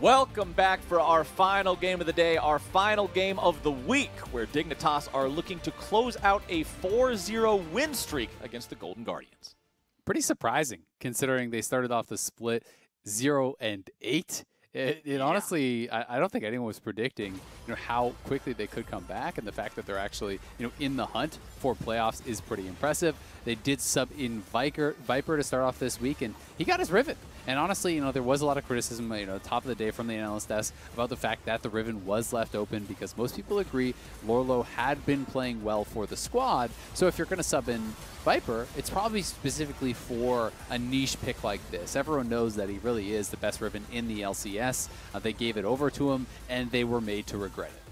Welcome back for our final game of the day, our final game of the week, where Dignitas are looking to close out a 4-0 win streak against the Golden Guardians. Pretty surprising, considering they started off the split 0 and 8. It, it yeah. honestly, I, I, don't think anyone was predicting, you know, how quickly they could come back, and the fact that they're actually, you know, in the hunt for playoffs is pretty impressive. They did sub in Viper, Viper to start off this week, and he got his Riven. And honestly, you know, there was a lot of criticism, you know, top of the day from the analyst desk about the fact that the Riven was left open because most people agree Lourlo had been playing well for the squad. So if you're going to sub in Viper, it's probably specifically for a niche pick like this. Everyone knows that he really is the best Riven in the LCS. Uh, they gave it over to him, and they were made to regret it.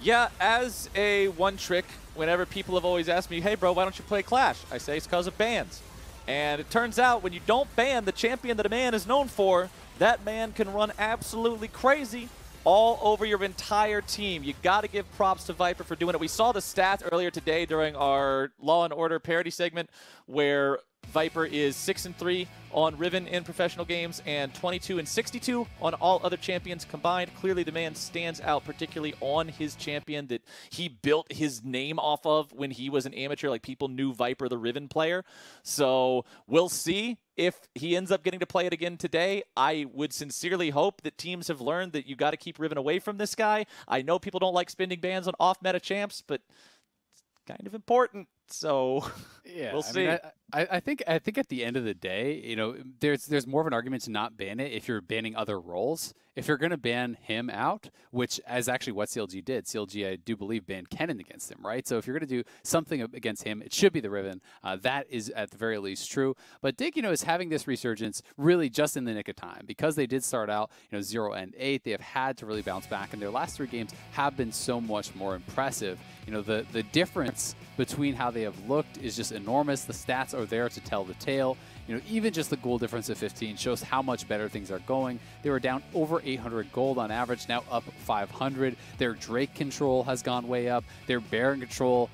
Yeah, as a one trick, whenever people have always asked me, hey, bro, why don't you play Clash? I say it's because of bans. And it turns out when you don't ban the champion that a man is known for, that man can run absolutely crazy all over your entire team. You got to give props to Viper for doing it. We saw the stats earlier today during our Law and Order parody segment where Viper is 6 and 3 on Riven in professional games and 22 and 62 on all other champions combined. Clearly, the man stands out, particularly on his champion that he built his name off of when he was an amateur. Like people knew Viper, the Riven player. So we'll see if he ends up getting to play it again today. I would sincerely hope that teams have learned that you got to keep Riven away from this guy. I know people don't like spending bans on off meta champs, but it's kind of important. So yeah, we'll see. I, mean, I, I, think I think at the end of the day, you know, there's there's more of an argument to not ban it if you're banning other roles. If you're going to ban him out, which is actually what CLG did, CLG I do believe banned Kennen against him, right? So if you're going to do something against him, it should be the Riven. Uh, that is at the very least true. But Dig, you know, is having this resurgence really just in the nick of time because they did start out, you know, zero and eight. They have had to really bounce back, and their last three games have been so much more impressive. You know, the the difference between how they have looked is just enormous. The stats are there to tell the tale. You know, even just the goal difference of 15 shows how much better things are going. They were down over 800 gold on average, now up 500. Their Drake control has gone way up. Their Baron control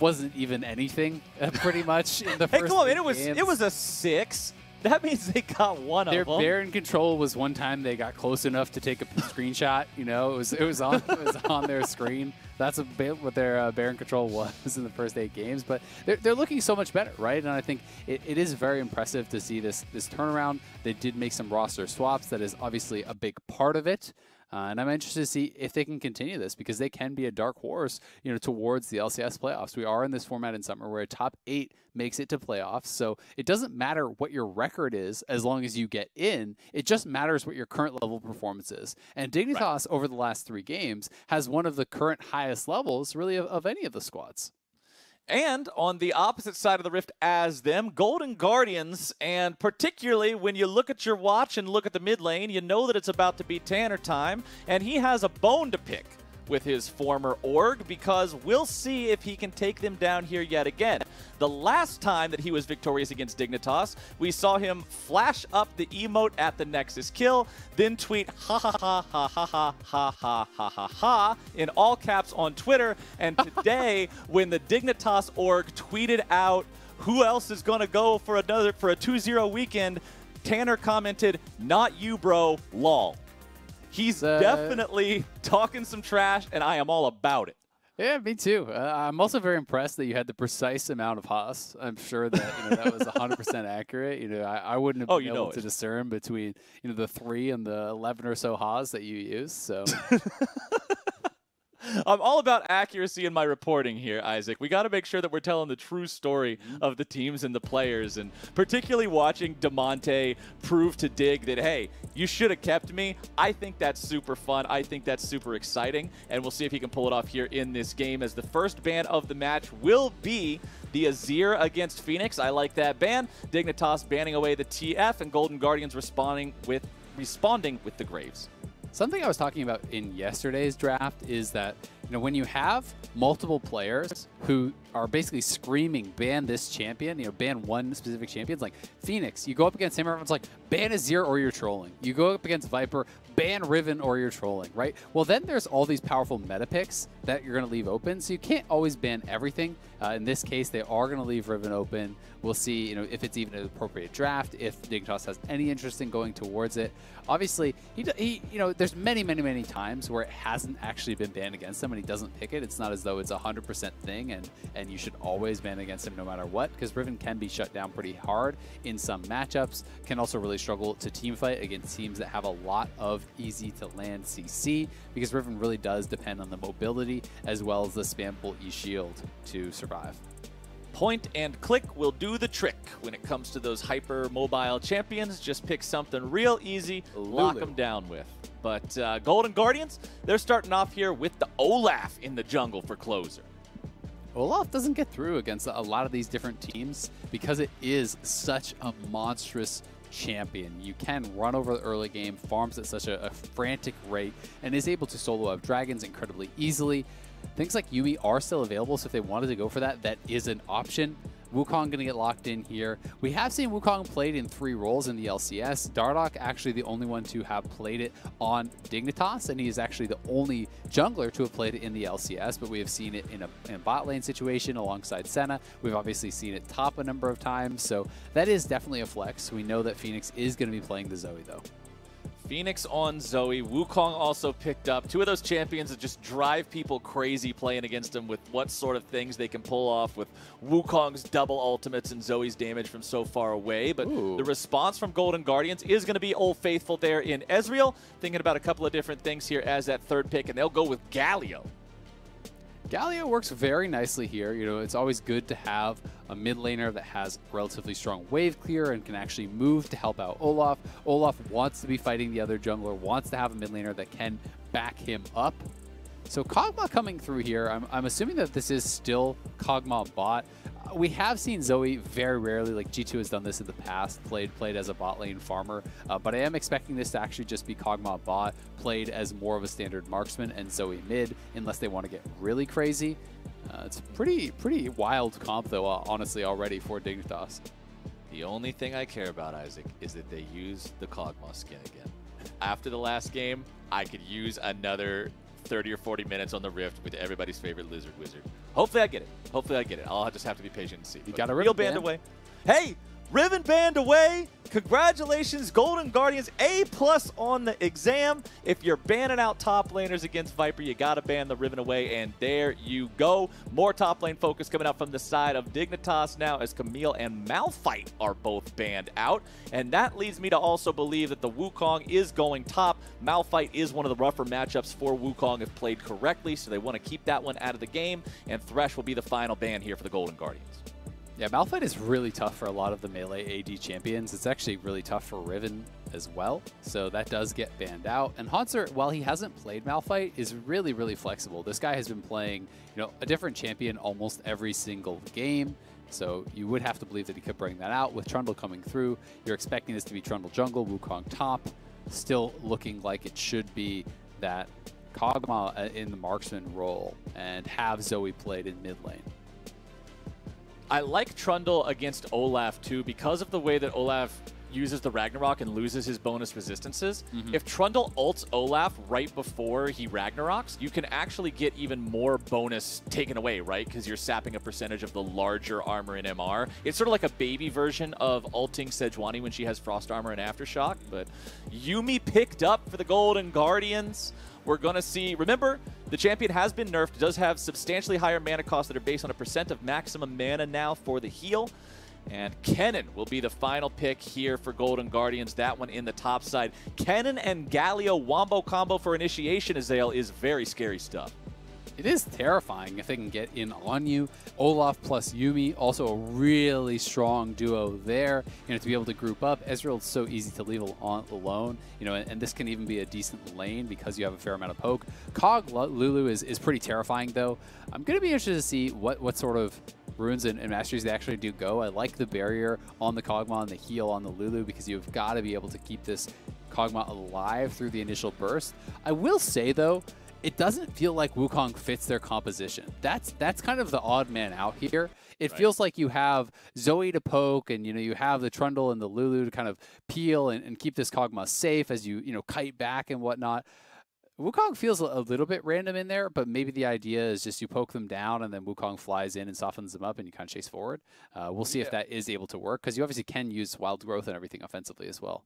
wasn't even anything, uh, pretty much in the hey, first. Hey, come on! It was it was a six. That means they got one their of them. Their Baron control was one time they got close enough to take a screenshot. You know, it was it was on it was on their screen. That's a bit what their uh, Baron control was in the first eight games. But they're, they're looking so much better, right? And I think it, it is very impressive to see this this turnaround. They did make some roster swaps. That is obviously a big part of it. Uh, and I'm interested to see if they can continue this because they can be a dark horse, you know, towards the LCS playoffs. We are in this format in summer where a top eight makes it to playoffs. So it doesn't matter what your record is as long as you get in. It just matters what your current level performance is. And Dignitas right. over the last three games has one of the current highest levels really of, of any of the squads. And on the opposite side of the rift as them, Golden Guardians, and particularly when you look at your watch and look at the mid lane, you know that it's about to be Tanner time, and he has a bone to pick with his former org because we'll see if he can take them down here yet again. The last time that he was victorious against Dignitas, we saw him flash up the emote at the Nexus kill, then tweet ha ha ha ha ha ha ha ha ha ha ha in all caps on Twitter. And today, when the Dignitas org tweeted out who else is going to go for another for a 2-0 weekend, Tanner commented, "Not you, bro. Lol." He's uh, definitely talking some trash, and I am all about it. Yeah, me too. Uh, I'm also very impressed that you had the precise amount of Haas. I'm sure that you know, that was 100% accurate. You know, I, I wouldn't have oh, been able to discern between you know the three and the 11 or so Haas that you use. So I'm all about accuracy in my reporting here, Isaac. We got to make sure that we're telling the true story mm-hmm. of the teams and the players, and particularly watching Damonte prove to Dig that, hey, you should have kept me. I think that's super fun. I think that's super exciting, and we'll see if he can pull it off here in this game as the first ban of the match will be the Azir against Fenix. I like that ban. Dignitas banning away the TF, and Golden Guardians responding with responding with the Graves. Something I was talking about in yesterday's draft is that You know, when you have multiple players who are basically screaming, ban this champion, you know, ban one specific champion, it's like Fenix, you go up against him, everyone's like, ban Azir or you're trolling. You go up against Viper, ban Riven or you're trolling, right? Well, then there's all these powerful meta picks that you're going to leave open, so you can't always ban everything. Uh, in this case, they are going to leave Riven open. We'll see, you know, if it's even an appropriate draft, if Dignitas has any interest in going towards it. Obviously, he, he, you know, there's many, many, many times where it hasn't actually been banned against him and he doesn't pick it. It's not as though it's a 100% thing and, and you should always ban against him no matter what, because Riven can be shut down pretty hard in some matchups, can also really struggle to team fight against teams that have a lot of easy to land CC, because Riven really does depend on the mobility as well as the spammable E shield to survive. Point and click will do the trick when it comes to those hyper mobile champions. Just pick something real easy, lock them down with. But uh, Golden Guardians, they're starting off here with the Olaf in the jungle for closer. Olaf doesn't get through against a lot of these different teams because it is such a monstrous champion. You can run over the early game, farms at such a, a frantic rate, and is able to solo up dragons incredibly easily. Things like Yuumi are still available, so if they wanted to go for that, that is an option. Wukong going to get locked in here. We have seen Wukong played in three roles in the LCS. Dardoch actually the only one to have played it on Dignitas, and he is actually the only jungler to have played it in the LCS, but we have seen it in a, in a bot lane situation alongside Senna. We've obviously seen it top a number of times, so that is definitely a flex. We know that Fenix is going to be playing the Zoe, though. Fenix on Zoe. Wukong also picked up two of those champions that just drive people crazy playing against them with what sort of things they can pull off with Wukong's double ultimates and Zoe's damage from so far away. But Ooh. the response from Golden Guardians is going to be Old Faithful there in Ezreal. Thinking about a couple of different things here as that third pick, and they'll go with Galio. Galio works very nicely here. You know, it's always good to have a mid laner that has relatively strong wave clear and can actually move to help out Olaf. Olaf wants to be fighting the other jungler, wants to have a mid laner that can back him up. So Kog'Maw coming through here, I'm, I'm assuming that this is still Kog'Maw bot. We have seen Zoe very rarely, like G2 has done this in the past, played played as a bot lane farmer, uh, but I am expecting this to actually just be Kog'Maw bot, played as more of a standard marksman and Zoe mid, unless they want to get really crazy. Uh, it's pretty pretty wild comp though, uh, honestly, already for Dignitas. The only thing I care about, Isaac, is that they use the Kog'Maw skin again. After the last game, I could use another 30 or 40 minutes on the Rift with everybody's favorite Lizard Wizard. Hopefully I get it. Hopefully I get it. I'll just have to be patient and see. You But got a real band band? away. Hey, Riven band away. Congratulations, Golden Guardians. A plus on the exam. If you're banning out top laners against Viper, you got to ban the Riven away. And there you go. More top lane focus coming out from the side of Dignitas now as Camille and Malphite are both banned out. And that leads me to also believe that the Wukong is going top. Malphite is one of the rougher matchups for Wukong if played correctly, so they want to keep that one out of the game. And Thresh will be the final ban here for the Golden Guardians. Yeah, Malphite is really tough for a lot of the melee AD champions. It's actually really tough for Riven as well, so that does get banned out. And Hauntzer, while he hasn't played Malphite, is really, really flexible. This guy has been playing, you know, a different champion almost every single game. So you would have to believe that he could bring that out. With Trundle coming through, you're expecting this to be Trundle jungle, Wukong top, still looking like it should be that Kog'Maw uh, in the marksman role and have Zoe played in mid lane. I like Trundle against Olaf too because of the way that Olaf uses the Ragnarok and loses his bonus resistances. Mm-hmm. If Trundle ults Olaf right before he Ragnaroks, you can actually get even more bonus taken away, right? Because you're sapping a percentage of the larger armor in MR. It's sort of like a baby version of ulting Sejuani when she has Frost Armor and Aftershock. But Yuumi picked up for the Golden Guardians. We're going to see, remember, the champion has been nerfed. Does have substantially higher mana costs that are based on a percent of maximum mana now for the heal. And Kennen will be the final pick here for Golden Guardians. That one in the top side. Kennen and Galio Wombo combo for initiation, Azael, is very scary stuff. It is terrifying if they can get in on you. Olaf plus Yuumi, also a really strong duo there. You know, to be able to group up. Ezreal's so easy to leave al- alone. You know, and, and this can even be a decent lane because you have a fair amount of poke. Kog Lulu is, is pretty terrifying though. I'm gonna be interested to see what what sort of runes and, and masteries they actually do go. I like the barrier on the Kog'Maw and the heal on the Lulu because you've got to be able to keep this Kog'Maw alive through the initial burst. I will say though, it doesn't feel like Wukong fits their composition. That's that's kind of the odd man out here. It right. feels like you have Zoe to poke, and you know you have the Trundle and the Lulu to kind of peel and, and keep this Kog'Maw safe as you you know kite back and whatnot. Wukong feels a little bit random in there, but maybe the idea is just you poke them down and then Wukong flies in and softens them up and you kind of chase forward. Uh, we'll see yeah. if that is able to work because you obviously can use wild growth and everything offensively as well.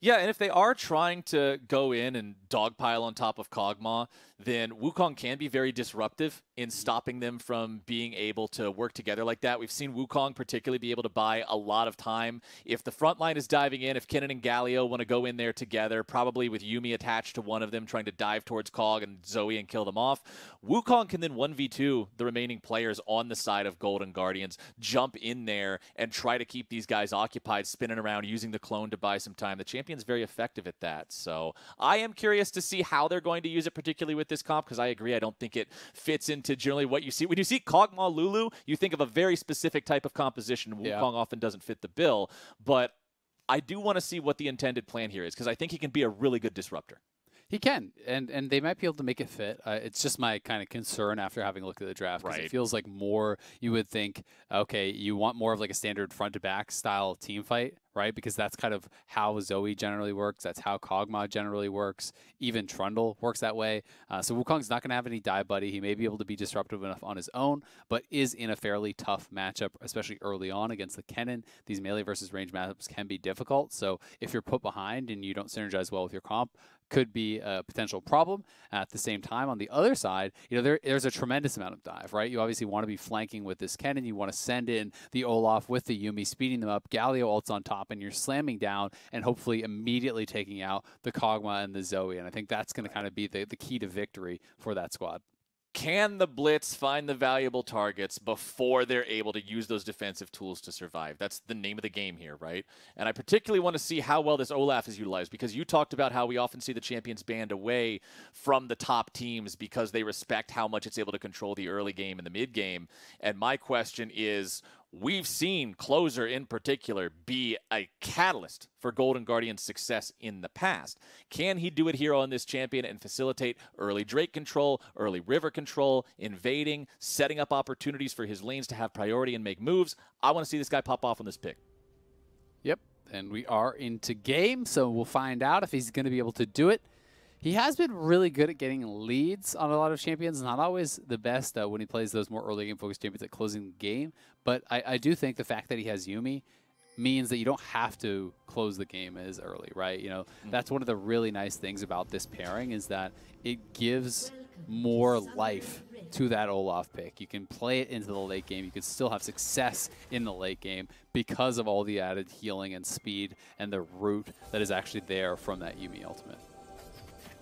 Yeah, and if they are trying to go in and dogpile on top of Kog'Maw, then Wukong can be very disruptive in stopping them from being able to work together like that. We've seen Wukong particularly be able to buy a lot of time. If the front line is diving in, if Kennen and Galio want to go in there together, probably with Yuumi attached to one of them trying to dive towards Kog and Zoe and kill them off, Wukong can then 1v2 the remaining players on the side of Golden Guardians, jump in there and try to keep these guys occupied, spinning around, using the clone to buy some time. The champion's very effective at that. So I am curious to see how they're going to use it, particularly with this comp, because I agree. I don't think it fits into generally what you see. When you see Kog'Maw Lulu, you think of a very specific type of composition. Wukong yeah. often doesn't fit the bill. But I do want to see what the intended plan here is, because I think he can be a really good disruptor. He can, and and they might be able to make it fit. Uh, it's just my kind of concern after having looked at the draft because right. it feels like more you would think. Okay, you want more of like a standard front to back style team fight, right? Because that's kind of how Zoe generally works. That's how Kog'Maw generally works. Even Trundle works that way. Uh, so Wukong's not going to have any die buddy. He may be able to be disruptive enough on his own, but is in a fairly tough matchup, especially early on against the Kennen. These melee versus range matchups can be difficult. So if you're put behind and you don't synergize well with your comp, could be a potential problem. At the same time, on the other side, you know, there, there's a tremendous amount of dive, right? You obviously want to be flanking with this Kennen. You want to send in the Olaf with the Yuumi, speeding them up. Galio ults on top, and you're slamming down and hopefully immediately taking out the Kog'Maw and the Zoe. And I think that's going to kind of be the, the key to victory for that squad can the blitz find the valuable targets before they're able to use those defensive tools to survive? That's the name of the game here right? And i particularly want to see how well this olaf is utilized because you talked about how we often see the champions band away from the top teams because they respect how much it's able to control the early game and the mid game. And my question is We've seen Closer in particular be a catalyst for Golden Guardian's success in the past. Can he do it here on this champion and facilitate early Drake control, early river control, invading, setting up opportunities for his lanes to have priority and make moves? I want to see this guy pop off on this pick. Yep, and we are into game, so we'll find out if he's going to be able to do it. He has been really good at getting leads on a lot of champions. Not always the best uh, when he plays those more early game focused champions at closing the game. But I, I do think the fact that he has Yuumi means that you don't have to close the game as early, right? You know, mm-hmm. that's one of the really nice things about this pairing is that it gives more life to that Olaf pick. You can play it into the late game. You can still have success in the late game because of all the added healing and speed and the root that is actually there from that Yuumi ultimate.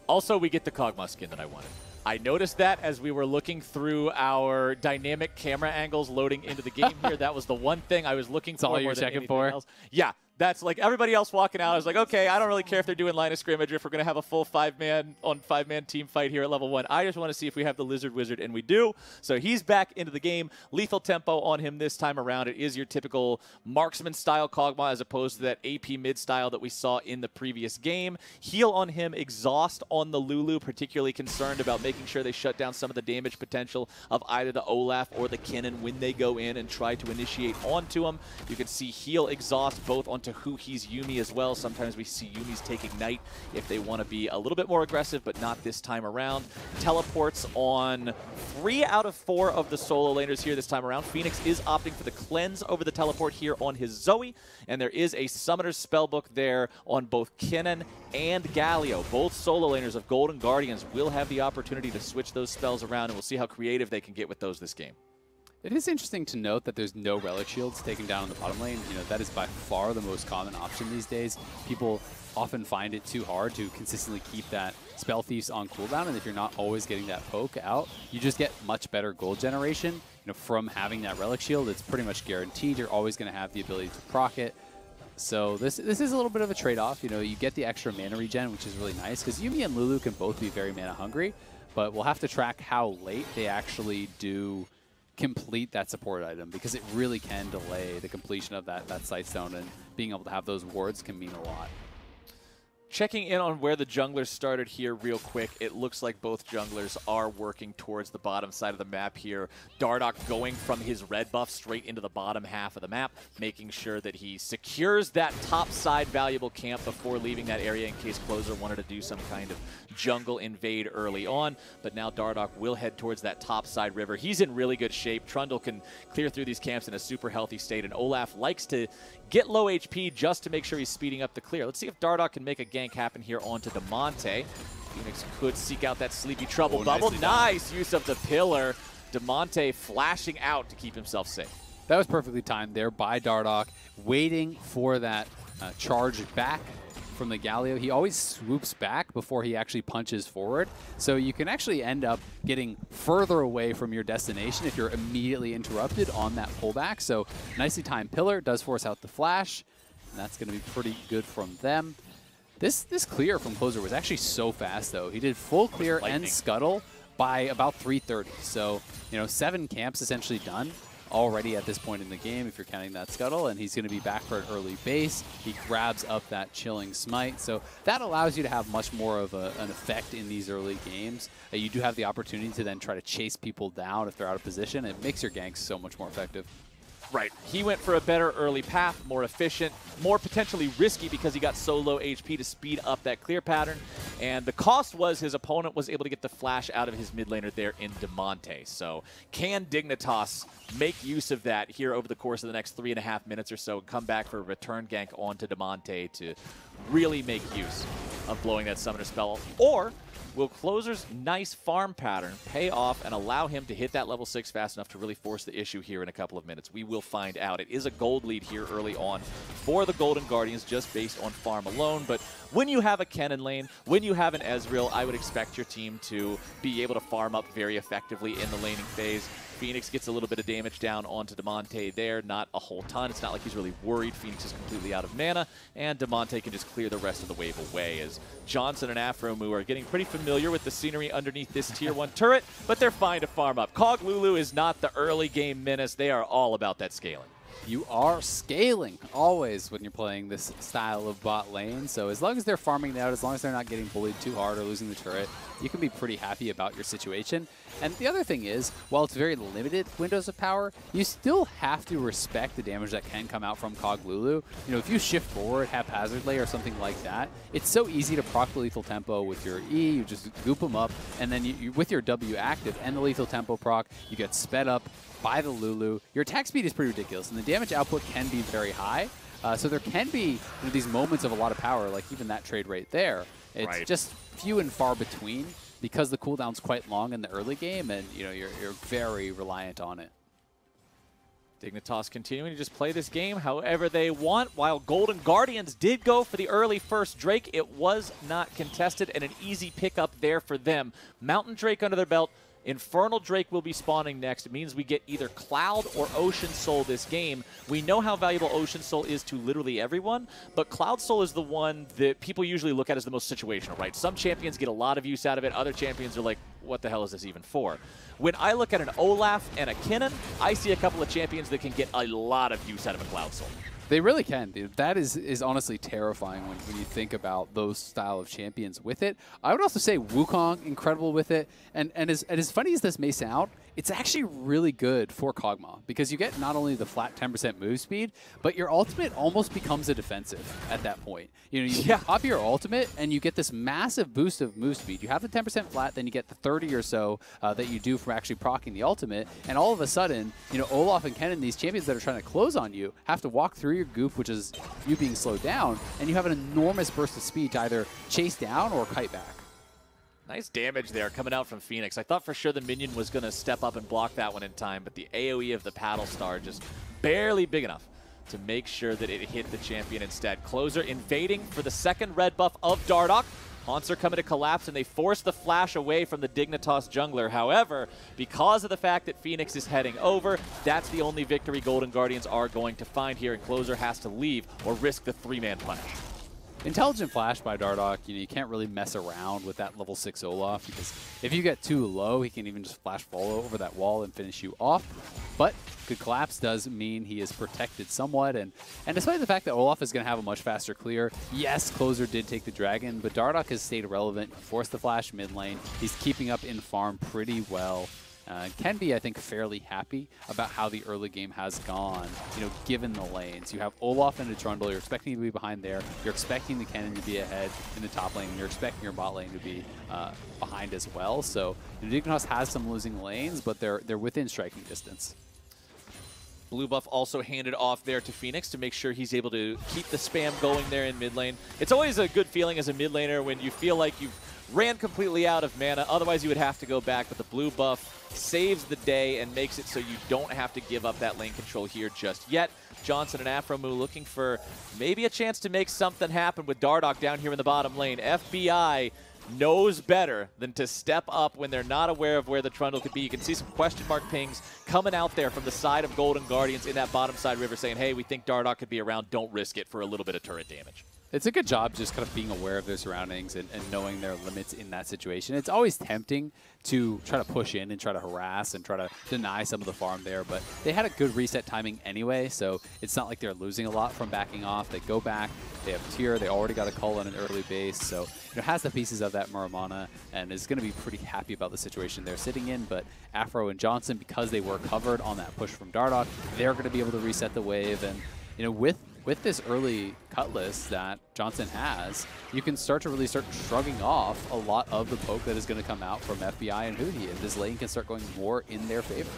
Also, we get the Kog'Maw skin that I wanted. I noticed that as we were looking through our dynamic camera angles loading into the game here. That was the one thing I was looking That's for. all you were checking for? Else. Yeah, that's like everybody else walking out. I was like, okay, I don't really care if they're doing line of scrimmage or if we're going to have a full five man on five man team fight here at level one. I just want to see if we have the Lizard Wizard, and we do. So he's back into the game. Lethal tempo on him this time around. It is your typical marksman style Kog'Maw as opposed to that AP mid style that we saw in the previous game. Heal on him, exhaust on the Lulu, particularly concerned about making sure they shut down some of the damage potential of either the Olaf or the Kennen when they go in and try to initiate onto him. You can see heal, exhaust both onto to who he's Yuumi as well. Sometimes we see Yuumi's take Ignite if they want to be a little bit more aggressive, but not this time around. Teleports on three out of four of the solo laners here this time around. Fenix is opting for the cleanse over the teleport here on his Zoe, and there is a Summoner's Spellbook there on both Kennen and Galio. Both solo laners of Golden Guardians will have the opportunity to switch those spells around, and we'll see how creative they can get with those this game. It is interesting to note that there's no relic shields taken down in the bottom lane. You know, that is by far the most common option these days. People often find it too hard to consistently keep that Spell Thieves on cooldown, and if you're not always getting that poke out, you just get much better gold generation. You know, from having that relic shield, it's pretty much guaranteed. You're always going to have the ability to proc it. So this this is a little bit of a trade-off. You know, you get the extra mana regen, which is really nice, because Yuumi and Lulu can both be very mana hungry, but we'll have to track how late they actually do complete that support item because it really can delay the completion of that, that Sightstone and being able to have those wards can mean a lot. Checking in on where the junglers started here real quick, it looks like both junglers are working towards the bottom side of the map here. Dardoch going from his red buff straight into the bottom half of the map, making sure that he secures that top side valuable camp before leaving that area in case Closer wanted to do some kind of jungle invade early on. But now Dardoch will head towards that top side river. He's in really good shape. Trundle can clear through these camps in a super healthy state, and Olaf likes to get low HP just to make sure he's speeding up the clear. Let's see if Dardoch can make a gank happen here onto Damonte. Fenix could seek out that Sleepy Trouble oh, bubble. Nice use of the pillar. Damonte flashing out to keep himself safe. That was perfectly timed there by Dardoch, waiting for that uh, charge back from the Galio, he always swoops back before he actually punches forward. So you can actually end up getting further away from your destination if you're immediately interrupted on that pullback. So nicely timed pillar does force out the flash. And that's going to be pretty good from them. This this clear from Closer was actually so fast, though. He did full clear and scuttle by about 330. So, you know, seven camps essentially done already at this point in the game if you're counting that scuttle and he's going to be back for an early base. He grabs up that chilling smite. So that allows you to have much more of a, an effect in these early games. Uh, you do have the opportunity to then try to chase people down if they're out of position. It makes your ganks so much more effective Right. He went for a better early path, more efficient, more potentially risky because he got so low HP to speed up that clear pattern. And the cost was his opponent was able to get the flash out of his mid laner there in Damonte. So can Dignitas make use of that here over the course of the next three and a half minutes or so and come back for a return gank onto Damonte to really make use of blowing that summoner spell? Or Will Closer's nice farm pattern pay off and allow him to hit that level 6 fast enough to really force the issue here in a couple of minutes? We will find out. It is a gold lead here early on for the Golden Guardians just based on farm alone, but when you have a Kennen lane, when you have an Ezreal, I would expect your team to be able to farm up very effectively in the laning phase. Fenix gets a little bit of damage down onto Damonte there, not a whole ton. It's not like he's really worried. Fenix is completely out of mana, and Damonte can just clear the rest of the wave away as Johnsun and Aphromoo are getting pretty familiar with the scenery underneath this Tier 1 turret, but they're fine to farm up. Kog Lulu is not the early game menace. They are all about that scaling you are scaling always when you're playing this style of bot lane. So as long as they're farming out, as long as they're not getting bullied too hard or losing the turret, you can be pretty happy about your situation. And the other thing is, while it's very limited windows of power, you still have to respect the damage that can come out from Kog Lulu. You know, if you shift forward haphazardly or something like that, it's so easy to proc the lethal tempo with your E, you just goop them up, and then you, you, with your W active and the lethal tempo proc, you get sped up by the Lulu. Your attack speed is pretty ridiculous, and the damage output can be very high. Uh, so there can be you know, these moments of a lot of power, like even that trade right there. It's right. just few and far between because the cooldown's quite long in the early game, and you know you're, you're very reliant on it. Dignitas continuing to just play this game however they want. While Golden Guardians did go for the early first Drake, it was not contested and an easy pickup there for them. Mountain Drake under their belt, Infernal Drake will be spawning next. It means we get either Cloud or Ocean Soul this game. We know how valuable Ocean Soul is to literally everyone, but Cloud Soul is the one that people usually look at as the most situational, right? Some champions get a lot of use out of it. Other champions are like, what the hell is this even for? When I look at an Olaf and a Kennen, I see a couple of champions that can get a lot of use out of a Cloud Soul. They really can. That is is honestly terrifying when, when you think about those style of champions with it. I would also say Wukong, incredible with it. And and as, and as funny as this may sound, it's actually really good for Kog'Maw because you get not only the flat 10% move speed, but your ultimate almost becomes a defensive at that point. You know, you yeah. pop your ultimate and you get this massive boost of move speed. You have the 10% flat, then you get the 30 or so uh, that you do from actually proccing the ultimate, and all of a sudden, you know, Olaf and Kennen, these champions that are trying to close on you, have to walk through your goop, which is you being slowed down, and you have an enormous burst of speed to either chase down or kite back. Nice damage there coming out from Fenix. I thought for sure the minion was going to step up and block that one in time, but the AoE of the Paddle Star just barely big enough to make sure that it hit the champion instead. Closer invading for the second red buff of Dardoch. Hauntzer's coming to collapse, and they force the flash away from the Dignitas jungler. However, because of the fact that Fenix is heading over, that's the only victory Golden Guardians are going to find here, and Closer has to leave or risk the three-man punish. Intelligent Flash by Dardoch, you know, you can't really mess around with that level 6 Olaf because if you get too low, he can even just flash follow over that wall and finish you off. But good collapse does mean he is protected somewhat, and, and despite the fact that Olaf is going to have a much faster clear, yes, Closer did take the Dragon, but Dardoch has stayed relevant, forced the flash mid lane, he's keeping up in farm pretty well. Uh, can be, I think, fairly happy about how the early game has gone, you know, given the lanes. You have Olaf and a Trundle, you're expecting to be behind there, you're expecting the Kennen to be ahead in the top lane, and you're expecting your bot lane to be uh, behind as well. So Dignitas has some losing lanes, but they're, they're within striking distance. Blue buff also handed off there to Fenix to make sure he's able to keep the spam going there in mid lane. It's always a good feeling as a mid laner when you feel like you've ran completely out of mana. Otherwise, you would have to go back, but the blue buff saves the day and makes it so you don't have to give up that lane control here just yet. Johnsun and Aphromoo looking for maybe a chance to make something happen with Dardoch down here in the bottom lane. FBI knows better than to step up when they're not aware of where the Trundle could be. You can see some question mark pings coming out there from the side of Golden Guardians in that bottom side river saying, hey, we think Dardoch could be around. Don't risk it for a little bit of turret damage. It's a good job just kind of being aware of their surroundings and, and, knowing their limits in that situation. It's always tempting to try to push in and try to harass and try to deny some of the farm there, but they had a good reset timing anyway, so it's not like they're losing a lot from backing off. They go back, they have Tear, they already got a call on an early base, so you know, has the pieces of that Muramana and is going to be pretty happy about the situation they're sitting in, but Afro and Johnsun, because they were covered on that push from Dardoch, they're going to be able to reset the wave, and you know, with with this early Cutlass that Johnsun has, you can start to really start shrugging off a lot of the poke that is going to come out from FBI and huhi, and this lane can start going more in their favor.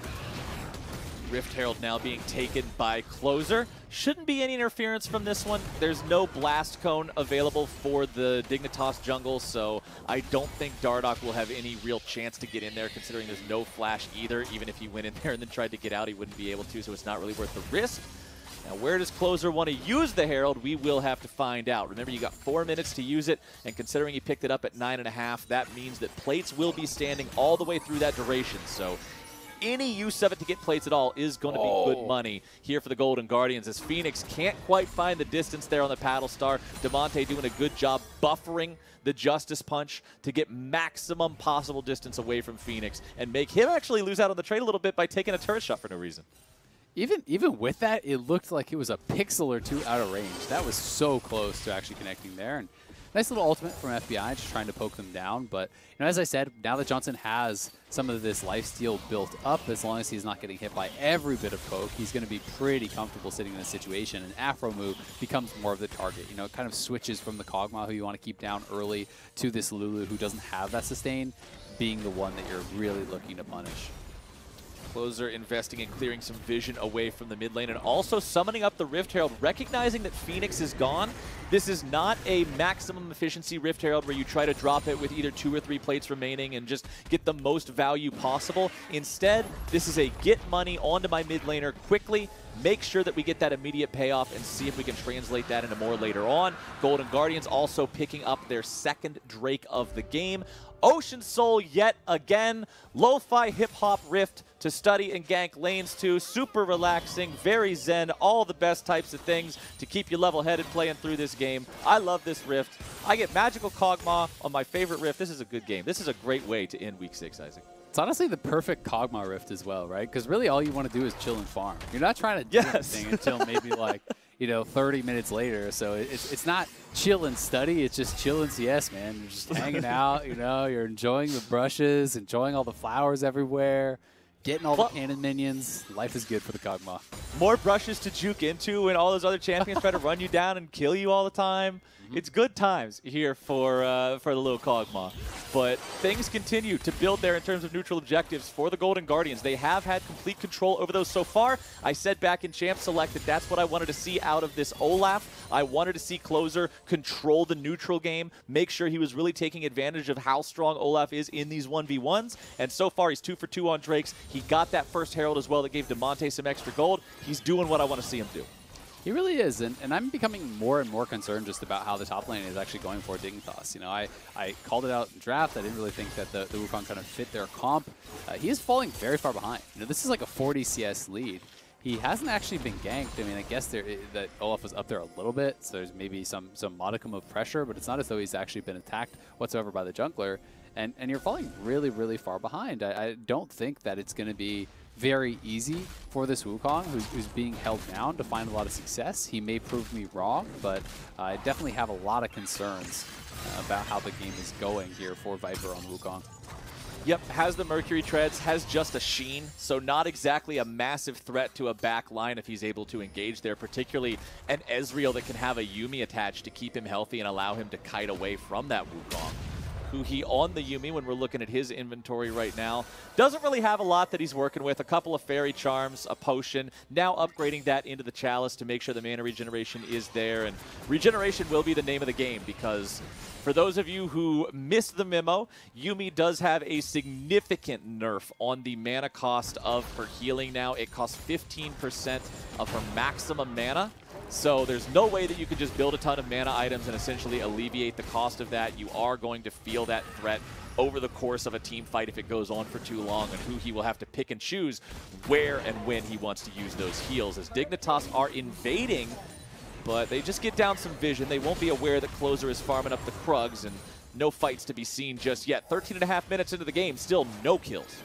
Rift Herald now being taken by Closer. Shouldn't be any interference from this one. There's no Blast Cone available for the Dignitas jungle, so I don't think Dardoch will have any real chance to get in there, considering there's no flash either. Even if he went in there and then tried to get out, he wouldn't be able to, so it's not really worth the risk. Now, where does Closer want to use the Herald? We will have to find out. Remember, you got four minutes to use it, and considering he picked it up at nine and a half, that means that plates will be standing all the way through that duration. So any use of it to get plates at all is going to be oh. good money here for the Golden Guardians as Fenix can't quite find the distance there on the paddle star. Damonte doing a good job buffering the Justice Punch to get maximum possible distance away from Fenix and make him actually lose out on the trade a little bit by taking a turret shot for no reason even even with that, it looked like it was a pixel or two out of range. That was so close to actually connecting there. And nice little ultimate from FBI, just trying to poke them down. But you know, as I said, now that Johnsun has some of this life lifesteal built up, as long as he's not getting hit by every bit of poke, he's going to be pretty comfortable sitting in this situation. And Aphromoo becomes more of the target. You know, it kind of switches from the Kog'Maw, who you want to keep down early, to this Lulu, who doesn't have that sustain, being the one that you're really looking to punish. Closer investing in clearing some vision away from the mid lane and also summoning up the Rift Herald, recognizing that Fenix is gone. This is not a maximum efficiency Rift Herald where you try to drop it with either two or three plates remaining and just get the most value possible. Instead, this is a get money onto my mid laner quickly, make sure that we get that immediate payoff and see if we can translate that into more later on. Golden Guardians also picking up their second Drake of the game. Ocean Soul yet again. Lo-fi hip-hop rift to study and gank lanes too. Super relaxing, very zen, all the best types of things to keep you level-headed playing through this game. I love this rift. I get Magical Kog'Maw on my favorite rift. This is a good game. This is a great way to end Week 6, Isaac. It's honestly the perfect Kog'Maw rift as well, right? Because really all you want to do is chill and farm. You're not trying to do yes. anything until maybe like you know, 30 minutes later. So it's, it's not chill and study. It's just chill and CS, man. You're just hanging out, you know, you're enjoying the brushes, enjoying all the flowers everywhere, getting all the cannon minions. Life is good for the Kog'Maw. More brushes to juke into and all those other champions try to run you down and kill you all the time. Mm-hmm. It's good times here for uh, for the little Kog'Maw. But things continue to build there in terms of neutral objectives for the Golden Guardians. They have had complete control over those so far. I said back in Champ Select that that's what I wanted to see out of this Olaf. I wanted to see Closer control the neutral game, make sure he was really taking advantage of how strong Olaf is in these 1v1s. And so far, he's two for two on Drakes. He got that first Herald as well that gave Damonte some extra gold. He's doing what I want to see him do. He really is, and, and I'm becoming more and more concerned just about how the top lane is actually going for Dignitas. You know, I, I called it out in draft. I didn't really think that the, the Wukong kind of fit their comp. Uh, he is falling very far behind. You know, this is like a 40 CS lead. He hasn't actually been ganked. I mean, I guess there, that Olaf was up there a little bit, so there's maybe some some modicum of pressure, but it's not as though he's actually been attacked whatsoever by the jungler. And and you're falling really, really far behind. I, I don't think that it's going to be very easy for this Wukong, who's, who's, being held down, to find a lot of success. He may prove me wrong, but uh, I definitely have a lot of concerns uh, about how the game is going here for Viper on Wukong. Yep, has the Mercury Treads, has just a Sheen, so not exactly a massive threat to a back line if he's able to engage there, particularly an Ezreal that can have a Yuumi attached to keep him healthy and allow him to kite away from that Wukong huhi on the Yuumi when we're looking at his inventory right now. Doesn't really have a lot that he's working with. A couple of Fairy Charms, a Potion. Now upgrading that into the Chalice to make sure the mana regeneration is there. And regeneration will be the name of the game because for those of you who missed the memo, Yuumi does have a significant nerf on the mana cost of her healing now. It costs 15% of her maximum mana. So there's no way that you can just build a ton of mana items and essentially alleviate the cost of that. You are going to feel that threat over the course of a team fight if it goes on for too long and huhi will have to pick and choose where and when he wants to use those heals. As Dignitas are invading, but they just get down some vision. They won't be aware that Closer is farming up the Krugs and no fights to be seen just yet. 13 and a half minutes into the game, still no kills.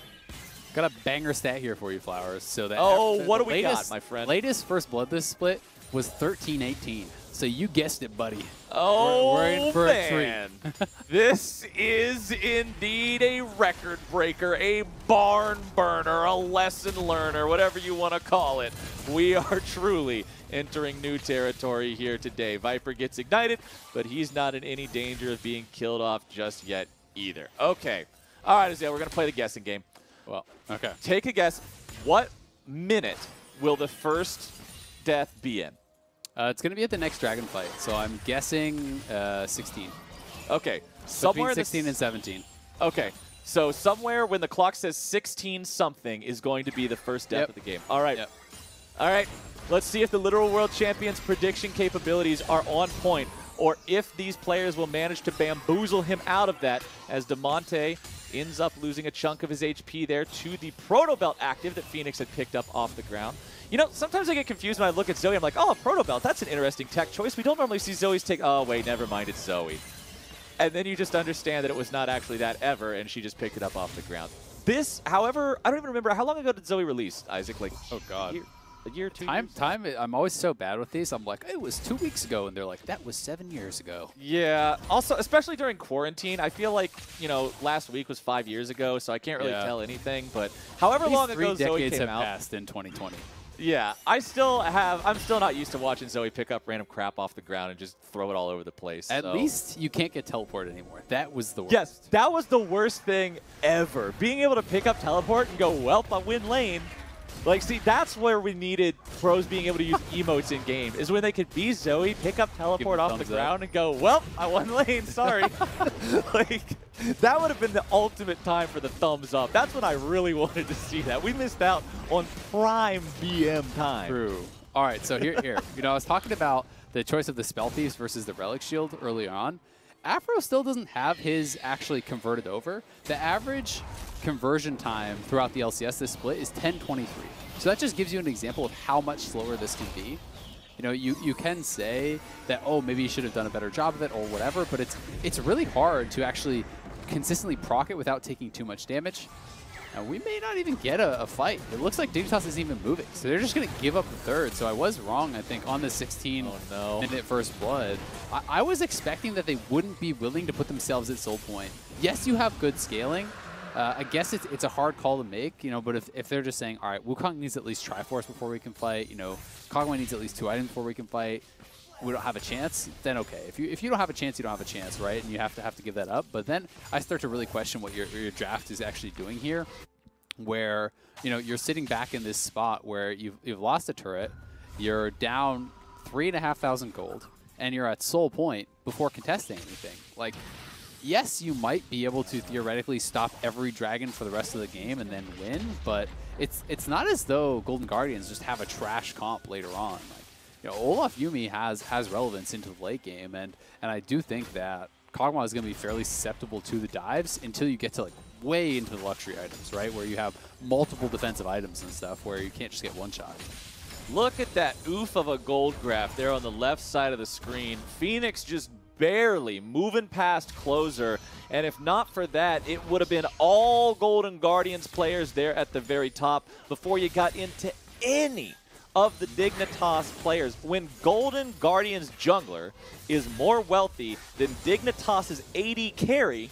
Got a banger stat here for you, Flowers. So that oh, what do we latest, got, my friend? Latest first blood this split was 13-18. So you guessed it, buddy. Oh, we're, we're in for man. a treat. this is indeed a record breaker, a barn burner, a lesson learner, whatever you want to call it. We are truly entering new territory here today. Viper gets ignited, but he's not in any danger of being killed off just yet either. Okay. All right, Azael, we're going to play the guessing game. Well, okay. Take a guess. What minute will the first death be in? Uh, it's going to be at the next dragon fight, so I'm guessing uh, 16. Okay, somewhere Between 16 and 17. Okay, so somewhere when the clock says 16 something is going to be the first death yep. of the game. All right. Yep. All right. Let's see if the literal world champion's prediction capabilities are on point or if these players will manage to bamboozle him out of that as Damonte ends up losing a chunk of his HP there to the Proto Belt active that Fenix had picked up off the ground. You know, sometimes I get confused when I look at Zoe. I'm like, oh, Proto Belt, that's an interesting tech choice. We don't normally see Zoe's take. Oh, wait, never mind, it's Zoe. And then you just understand that it was not actually that ever, and she just picked it up off the ground. This, however, I don't even remember. How long ago did Zoe release, Isaac? Like, oh, God. A year, a year two time, years? Time, I'm always so bad with these. I'm like, it was two weeks ago, and they're like, that was seven years ago. Yeah. Also, especially during quarantine, I feel like, you know, last week was five years ago, so I can't really yeah. tell anything. But however long ago Zoe came have out. passed in 2020. Yeah, I still have. I'm still not used to watching Zoe pick up random crap off the ground and just throw it all over the place. At so. least you can't get teleport anymore. That was the worst. Yes, that was the worst thing ever. Being able to pick up teleport and go, well, I win lane. Like, see, that's where we needed pros being able to use emotes in game, is when they could be Zoe, pick up teleport off the ground, up. and go, well, I won lane, sorry. like, that would have been the ultimate time for the thumbs up. That's when I really wanted to see that. We missed out on prime BM time. True. All right, so here, here. you know, I was talking about the choice of the Spell Thieves versus the Relic Shield early on. Afro still doesn't have his actually converted over. The average conversion time throughout the LCS this split is 1023. So that just gives you an example of how much slower this can be. You know, you, you can say that, oh, maybe you should have done a better job of it or whatever, but it's it's really hard to actually consistently proc it without taking too much damage. Now, we may not even get a, a fight. It looks like Dignitas isn't even moving, so they're just going to give up the third. So I was wrong, I think, on the 16 oh, no. first blood. I, I was expecting that they wouldn't be willing to put themselves at soul point. Yes, you have good scaling, uh, I guess it's, it's a hard call to make, you know, but if, if they're just saying, all right, Wukong needs at least Triforce before we can fight, you know, Kog'Maw needs at least two items before we can fight, we don't have a chance, then okay. If you if you don't have a chance, you don't have a chance, right? And you have to have to give that up. But then I start to really question what your, your draft is actually doing here, where, you know, you're sitting back in this spot where you've, you've lost a turret, you're down three and a half thousand gold, and you're at soul point before contesting anything. Like, yes, you might be able to theoretically stop every dragon for the rest of the game and then win, but it's it's not as though Golden Guardians just have a trash comp later on. Like, you know, Olaf Yuumi has has relevance into the late game, and and I do think that Kog'Maw is going to be fairly susceptible to the dives until you get to like way into the luxury items, right? Where you have multiple defensive items and stuff where you can't just get one shot. Look at that oof of a gold graph there on the left side of the screen. Fenix just barely moving past closer. And if not for that, it would have been all Golden Guardians players there at the very top before you got into any of the Dignitas players. When Golden Guardians jungler is more wealthy than Dignitas's AD carry,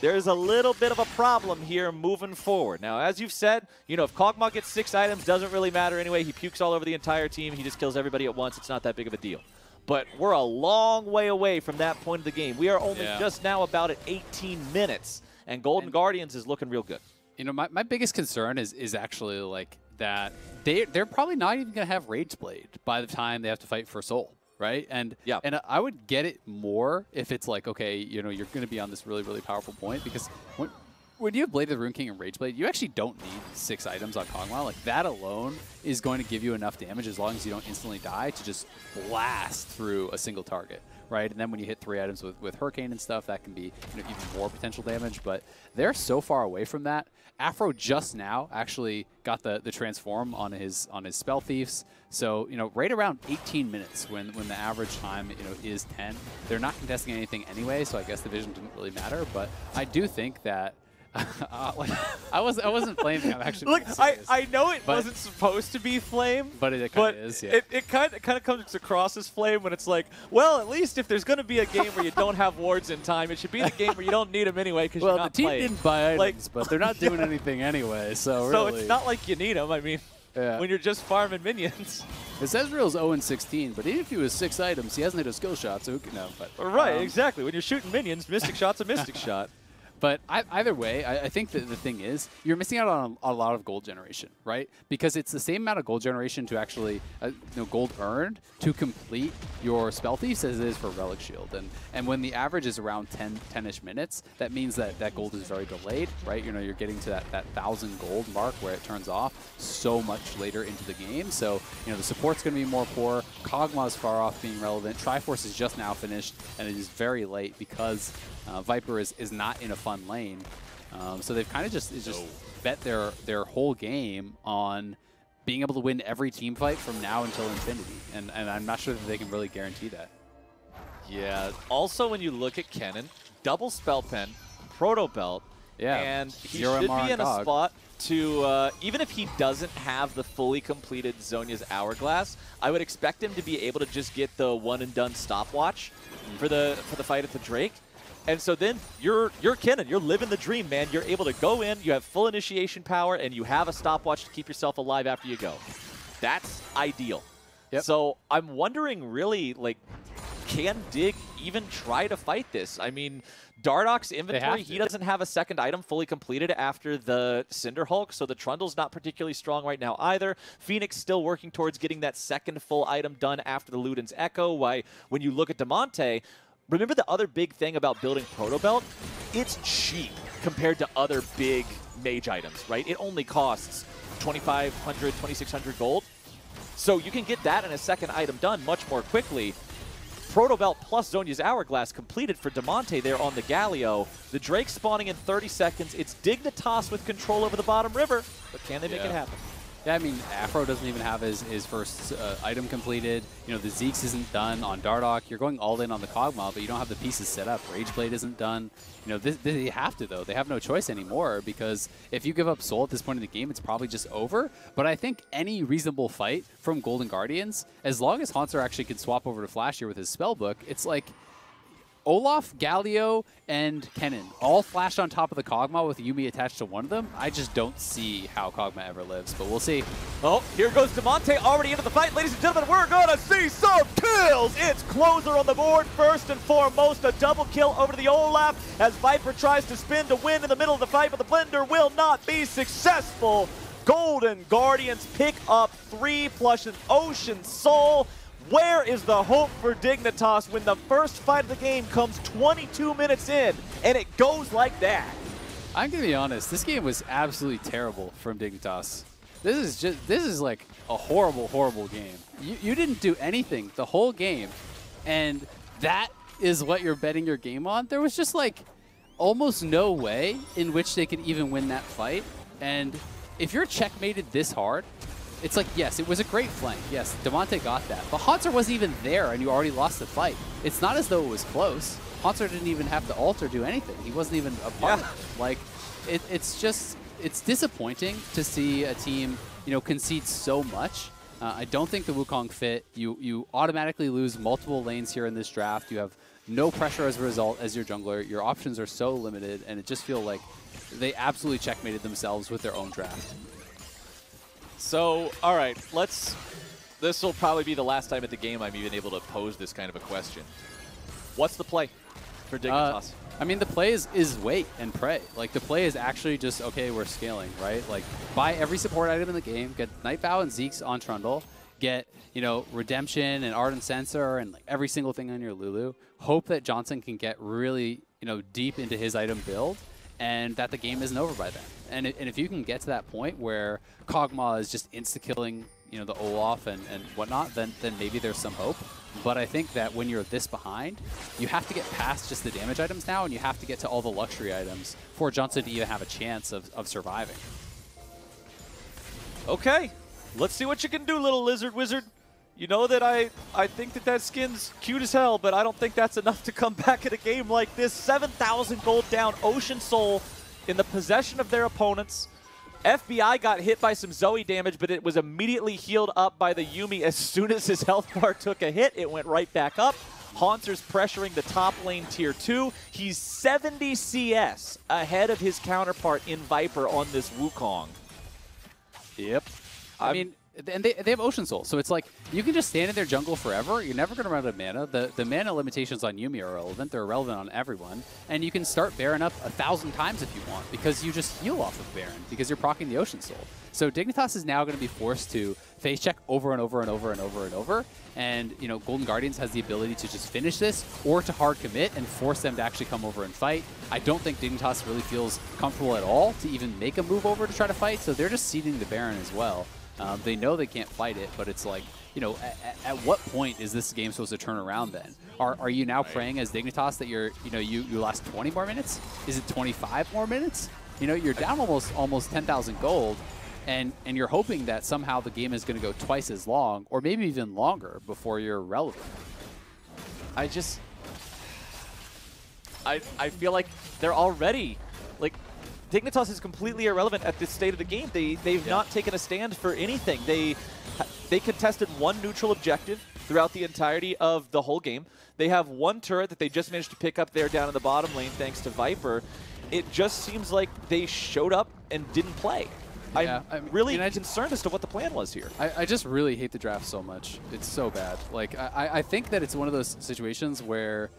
there's a little bit of a problem here moving forward. Now, as you've said, you know, if Kog'Maw gets six items, doesn't really matter anyway. He pukes all over the entire team. He just kills everybody at once. It's not that big of a deal. But we're a long way away from that point of the game. We are only Yeah. just now about at 18 minutes, and Golden And- Guardians is looking real good. You know, my, my biggest concern is is actually like that they they're probably not even gonna have Rage Blade by the time they have to fight for Soul, right? And Yeah. and I would get it more if it's like okay, you know, you're gonna be on this really really powerful point because when when you have Blade of the Rune King and Rage Blade, you actually don't need six items on Kog'Maw. Like that alone is going to give you enough damage as long as you don't instantly die to just blast through a single target, right? And then when you hit three items with, with Hurricane and stuff, that can be you know, even more potential damage. But they're so far away from that. Afro just now actually got the, the transform on his on his spell thieves. So you know, right around 18 minutes when when the average time you know is 10. They're not contesting anything anyway, so I guess the vision didn't really matter. But I do think that. uh, like, I was I wasn't flaming. I'm actually Look, I. I know it But- wasn't supposed to be flame, But it but kinda is, yeah. it, it kind of kind of comes across as flame when it's like, well, at least if there's going to be a game where you don't have wards in time, it should be the game where you don't need them anyway because well, you're the team playing. didn't buy items, Like- but they're not doing anything anyway. So, So really, it's not like you need them. I mean, Yeah. when you're just farming minions. It's Ezreal's 0 16, but even if he was six items, he hasn't hit a skill shot, so who can know? But Right, um, exactly. When you're shooting minions, Mystic Shot's a Mystic Shot. But I, either way, I, I think that the thing is you're missing out on a, a lot of gold generation, right? Because it's the same amount of gold generation to actually, uh, you know, gold earned to complete your spell thieves as it is for relic shield. And and when the average is around 10 10ish minutes, that means that that gold is very delayed, right? You know, you're getting to that that thousand gold mark where it turns off so much later into the game. So you know the support's going to be more poor. Kog'Maw's far off being relevant. Triforce is just now finished, and it is very late because uh, V1per is, is not in a fun lane. Um, so they've kind of just is just bet their their whole game on being able to win every team fight from now until infinity, and and I'm not sure that they can really guarantee that. Yeah. Also, when you look at Kennen, double spell pen, proto belt, Yeah, and he zero should MR be in a spot to uh, even if he doesn't have the fully completed Zhonya's hourglass, I would expect him to be able to just get the one and done stopwatch for the for the fight at the Drake. And so then you're you're Kennen, you're living the dream, man. You're able to go in, you have full initiation power, and you have a stopwatch to keep yourself alive after you go. That's ideal. Yep. So I'm wondering, really, like, can Dig even try to fight this? I mean, Dardoch's inventory, he doesn't have a second item fully completed after the Cinder Hulk, so the Trundle's not particularly strong right now either. Fenix still working towards getting that second full item done after the Luden's Echo. Why, when you look at Damonte, remember the other big thing about building Proto Belt? It's cheap compared to other big mage items, right? It only costs 2,500, 2,600 gold. So you can get that and a second item done much more quickly. Proto Belt plus Zhonya's Hourglass completed for Damonte there on the Galio. The Drake spawning in 30 seconds. It's Dignitas with control over the bottom river, but can they make it happen? Yeah, I mean, Afro doesn't even have his, his first uh, item completed. You know, the Zeke's isn't done on Dardoch. You're going all in on the Kog'Maw, but you don't have the pieces set up. Rageblade isn't done. You know, this, they have to, though. They have no choice anymore because if you give up Soul at this point in the game, it's probably just over. But I think any reasonable fight from Golden Guardians, as long as Hauntzer actually can swap over to Flash here with his spellbook, it's like Olaf, Galio, and Kennen all flashed on top of the Kog'Maw with Yuumi attached to one of them. I just don't see how Kog'Maw ever lives, but we'll see. Oh, here goes Damonte already into the fight. Ladies and gentlemen, we're going to see some kills. It's Closer on the board first and foremost. A double kill over the Olaf as V1per tries to spin to win in the middle of the fight, but the Blender will not be successful. Golden Guardians pick up three plus an Ocean Soul. Where is the hope for Dignitas when the first fight of the game comes 22 minutes in and it goes like that? I'm gonna be honest. This game was absolutely terrible from Dignitas. This is just this is like a horrible, horrible game. You you didn't do anything the whole game, and that is what you're betting your game on. There was just like almost no way in which they could even win that fight. And if you're checkmated this hard, it's like, yes, it was a great flank. Yes, Damonte got that. But Hauntzer wasn't even there and you already lost the fight. It's not as though it was close. Hauntzer didn't even have to alter do anything. He wasn't even a part Yeah. of it. Like, it, it's just, it's disappointing to see a team, you know, concede so much. Uh, I don't think the Wukong fit. You, you automatically lose multiple lanes here in this draft. You have no pressure as a result as your jungler. Your options are so limited, and it just feel like they absolutely checkmated themselves with their own draft. So, all right, let's. This will probably be the last time at the game I'm even able to pose this kind of a question. What's the play for Uh, Dignitas? I mean, the play is, is wait and pray. Like, the play is actually just, okay, we're scaling, right? Like, buy every support item in the game, get Night Vow and Zeke's on Trundle, get, you know, Redemption and Ardent Censer and like every single thing on your Lulu. Hope that Johnsun can get really, you know, deep into his item build and that the game isn't over by then. And, and if you can get to that point where Kog'Maw is just insta-killing, you know, the Olaf and, and whatnot, then, then maybe there's some hope. But I think that when you're this behind, you have to get past just the damage items now, and you have to get to all the luxury items for Johnsun to even have a chance of, of surviving. Okay, let's see what you can do, little lizard wizard. You know that I, I think that that skin's cute as hell, but I don't think that's enough to come back in a game like this. 7,000 gold down, Ocean Soul in the possession of their opponents. FBI got hit by some Zoe damage, but it was immediately healed up by the Yuumi as soon as his health bar took a hit. It went right back up. Hauntzer's pressuring the top lane tier 2. He's 70 CS ahead of his counterpart in V1per on this Wukong. Yep. I mean, and they, they have Ocean Soul, so it's like you can just stand in their jungle forever. You're never going to run out of mana. The the mana limitations on Yuumi are irrelevant. They're irrelevant on everyone. And you can start Baron up a thousand times if you want because you just heal off of Baron because you're proccing the Ocean Soul. So Dignitas is now going to be forced to face check over and over and over and over and over. And, you know, Golden Guardians has the ability to just finish this or to hard commit and force them to actually come over and fight. I don't think Dignitas really feels comfortable at all to even make a move over to try to fight, so they're just ceding the Baron as well. Um, they know they can't fight it, but it's like, you know, at, at what point is this game supposed to turn around then? Are, are you now praying as Dignitas that you're, you know, you, you last 20 more minutes? Is it 25 more minutes? You know, you're down almost almost 10,000 gold, and and you're hoping that somehow the game is going to go twice as long, or maybe even longer, before you're relevant. I just I I feel like they're already like Dignitas is completely irrelevant at this state of the game. They they've not taken a stand for anything. They they contested one neutral objective throughout the entirety of the whole game. They have one turret that they just managed to pick up there down in the bottom lane thanks to V1per. It just seems like they showed up and didn't play. Yeah, I'm I mean- really I- concerned as to what the plan was here. I, I just really hate the draft so much. It's so bad. Like I, I think that it's one of those situations where,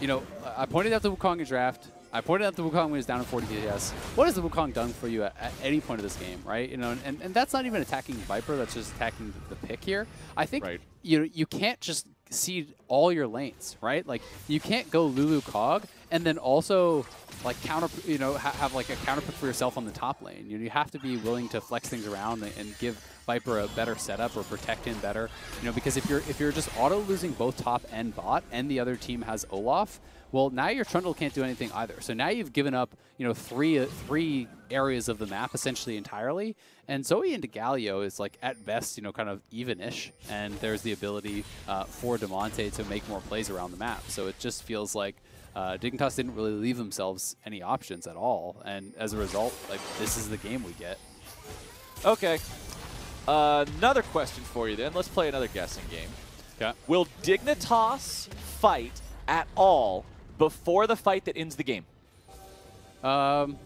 you know, I pointed out the Wukong draft. I pointed out the Wukong when he was down in 40 DPS. What has the Wukong done for you at, at any point of this game, right? You know, and, and that's not even attacking V1per. That's just attacking the, the pick here. I think Right. you know you can't just seed all your lanes, right? Like you can't go Lulu Kog and then also like counter, you know, ha- have like a counter pick for yourself on the top lane. You know, you have to be willing to flex things around and, and give V1per a better setup or protect him better. You know, because if you're if you're just auto losing both top and bot, and the other team has Olaf, well, now your Trundle can't do anything either. So now you've given up, you know, three uh, three areas of the map essentially entirely. And Zoe into Galio is like at best, you know, kind of evenish, and there's the ability uh, for Damonte to make more plays around the map. So it just feels like uh, Dignitas didn't really leave themselves any options at all, and as a result, like this is the game we get. Okay. Uh, another question for you then. Let's play another guessing game. Okay. Will Dignitas fight at all before the fight that ends the game? Um,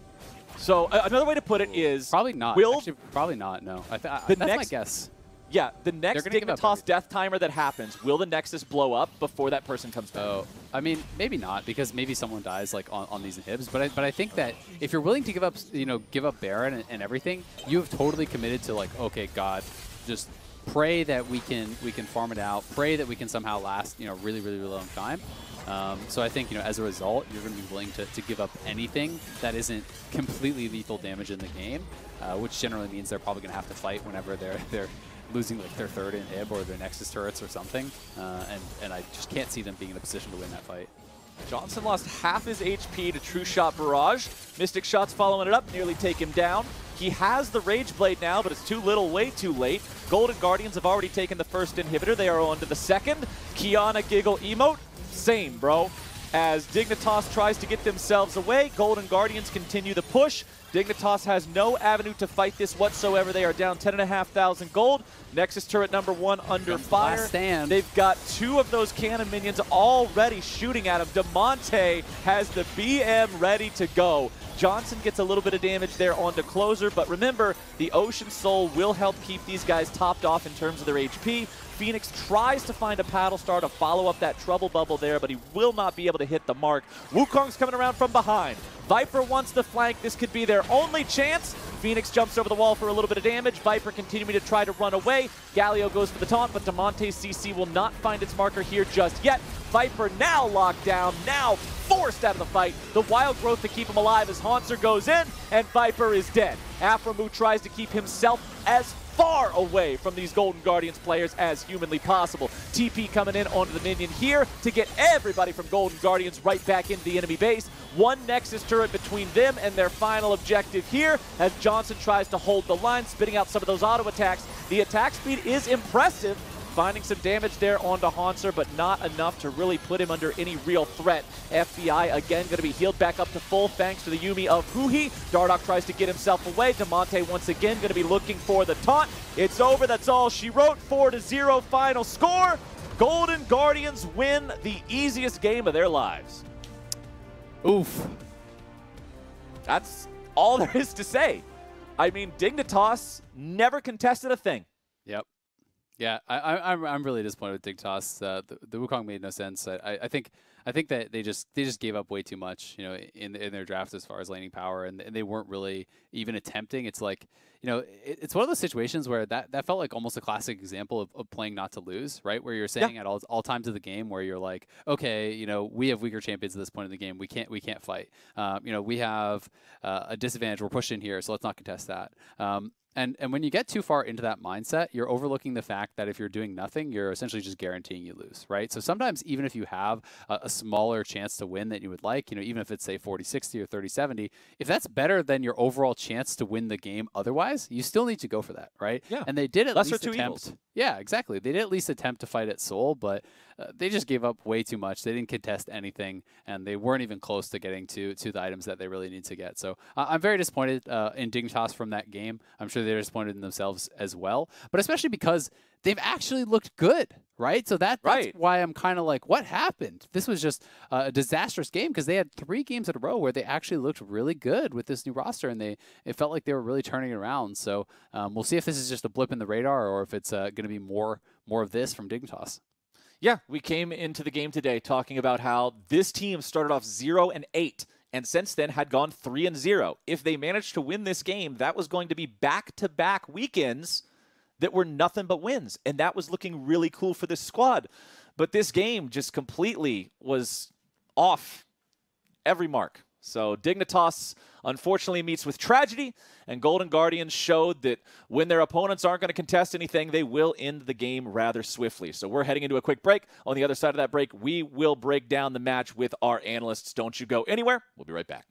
So uh, another way to put it is probably not. Will Actually, probably not. No, I th- I, The that's next- my guess. yeah the next Dignitas death timer that happens will the Nexus blow up before that person comes back? So I mean, maybe not because maybe someone dies like on, on these inhibs. But I, but I think that if you're willing to give up, you know, give up Baron and, and everything, you have totally committed to like, okay, God, just pray that we can we can farm it out. Pray that we can somehow last, you know, really really really long time. Um, so I think you know, as a result, you're going to be willing to, to give up anything that isn't completely lethal damage in the game, uh, which generally means they're probably going to have to fight whenever they're they're losing like their third inhib or their Nexus turrets or something. Uh, and and I just can't see them being in a position to win that fight. Johnsun lost half his HP to True Shot Barrage. Mystic Shots following it up, nearly take him down. He has the Rage Blade now, but it's too little, way too late. Golden Guardians have already taken the first inhibitor. They are on to the second. Kiana Giggle Emote, same, bro. As Dignitas tries to get themselves away, Golden Guardians continue the push. Dignitas has no avenue to fight this whatsoever. They are down 10,500 gold. Nexus turret number one under fire. stand. They've got two of those cannon minions already shooting at him. Damonte has the BM ready to go. Johnsun gets a little bit of damage there onto closer, but remember, the Ocean Soul will help keep these guys topped off in terms of their HP. Fenix tries to find a paddle star to follow up that trouble bubble there, but he will not be able to hit the mark. Wukong's coming around from behind. V1per wants the flank. This could be their only chance. Fenix jumps over the wall for a little bit of damage. V1per continuing to try to run away. Galio goes for the taunt, but Damonte's CC will not find its marker here just yet. V1per now locked down, now forced out of the fight. The wild growth to keep him alive as Hauntzer goes in, and V1per is dead. Aphromoo tries to keep himself as far away from these Golden Guardians players as humanly possible. TP coming in onto the minion here to get everybody from Golden Guardians right back into the enemy base. One Nexus turret between them and their final objective here as Johnsun tries to hold the line, spitting out some of those auto attacks. The attack speed is impressive, finding some damage there onto Hauntzer, but not enough to really put him under any real threat. FBI again going to be healed back up to full thanks to the Yuumi of Huhi. Dardoch tries to get himself away. Damonte once again going to be looking for the taunt. It's over. That's all she wrote. 4 to 0 final score. Golden Guardians win the easiest game of their lives. Oof. That's all there is to say. I mean, Dignitas never contested a thing. Yep. Yeah, I, I'm I'm really disappointed with Dignitas. Uh, the, the Wukong made no sense. I, I think I think that they just they just gave up way too much, you know, in in their draft as far as laning power, and, and they weren't really even attempting. It's like you know, it, it's one of those situations where that, that felt like almost a classic example of, of playing not to lose, right? Where you're saying yeah. at all, all times of the game where you're like, okay, you know, we have weaker champions at this point in the game. We can't we can't fight. Um, you know, we have uh, a disadvantage. We're pushed in here, so let's not contest that. Um, and and when you get too far into that mindset, you're overlooking the fact that if you're doing nothing, you're essentially just guaranteeing you lose, right? So sometimes even if you have a, a smaller chance to win that you would like, you know, even if it's say 40-60 or 30-70, if that's better than your overall chance to win the game otherwise, you still need to go for that, right? Yeah. And they did at Lesser least two attempt. evils. Yeah, exactly. They did at least attempt to fight at Soul, but uh, they just gave up way too much. They didn't contest anything, and they weren't even close to getting to to the items that they really need to get. So uh, I'm very disappointed uh, in Dignitas from that game. I'm sure they're disappointed in themselves as well, but especially because they've actually looked good, right? So that, that's Right. why I'm kind of like, what happened? This was just uh, a disastrous game because they had three games in a row where they actually looked really good with this new roster, and they it felt like they were really turning around. So um, we'll see if this is just a blip in the radar or if it's uh, going to be more more of this from Dignitas. Yeah, we came into the game today talking about how this team started off 0 and 8 and since then had gone 3 and 0. If they managed to win this game, that was going to be back-to-back weekends that were nothing but wins and that was looking really cool for this squad. But this game just completely was off every mark. So Dignitas unfortunately meets with tragedy, and Golden Guardians showed that when their opponents aren't going to contest anything, they will end the game rather swiftly. So we're heading into a quick break. On the other side of that break, we will break down the match with our analysts. Don't you go anywhere. We'll be right back.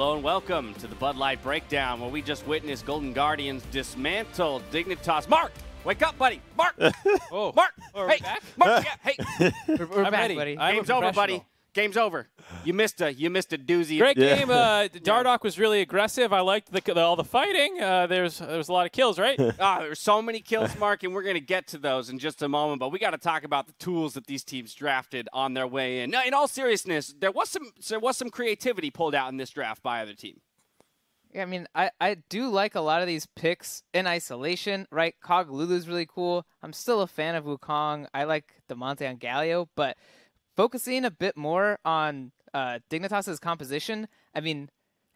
Hello and welcome to the Bud Light Breakdown, where we just witnessed Golden Guardians dismantle Dignitas. Mark, wake up, buddy. Mark. Oh, Mark. Are we hey, back? Mark. Yeah, hey. We're, we're I'm back, ready. buddy. I'm Game's over, buddy. Game's over. You missed a you missed a doozy. Great Yeah. game. Uh, Dardoch was really aggressive. I liked the, the, all the fighting. Uh, there's there was a lot of kills, right? Ah, there's so many kills, Mark, and we're going to get to those in just a moment. But we got to talk about the tools that these teams drafted on their way in. Now, in all seriousness, there was some there was some creativity pulled out in this draft by other team. Yeah, I mean, I, I do like a lot of these picks in isolation, right? Kog Lulu's really cool. I'm still a fan of Wukong. I like Damonte on Galio, but focusing a bit more on uh, Dignitas's composition, I mean,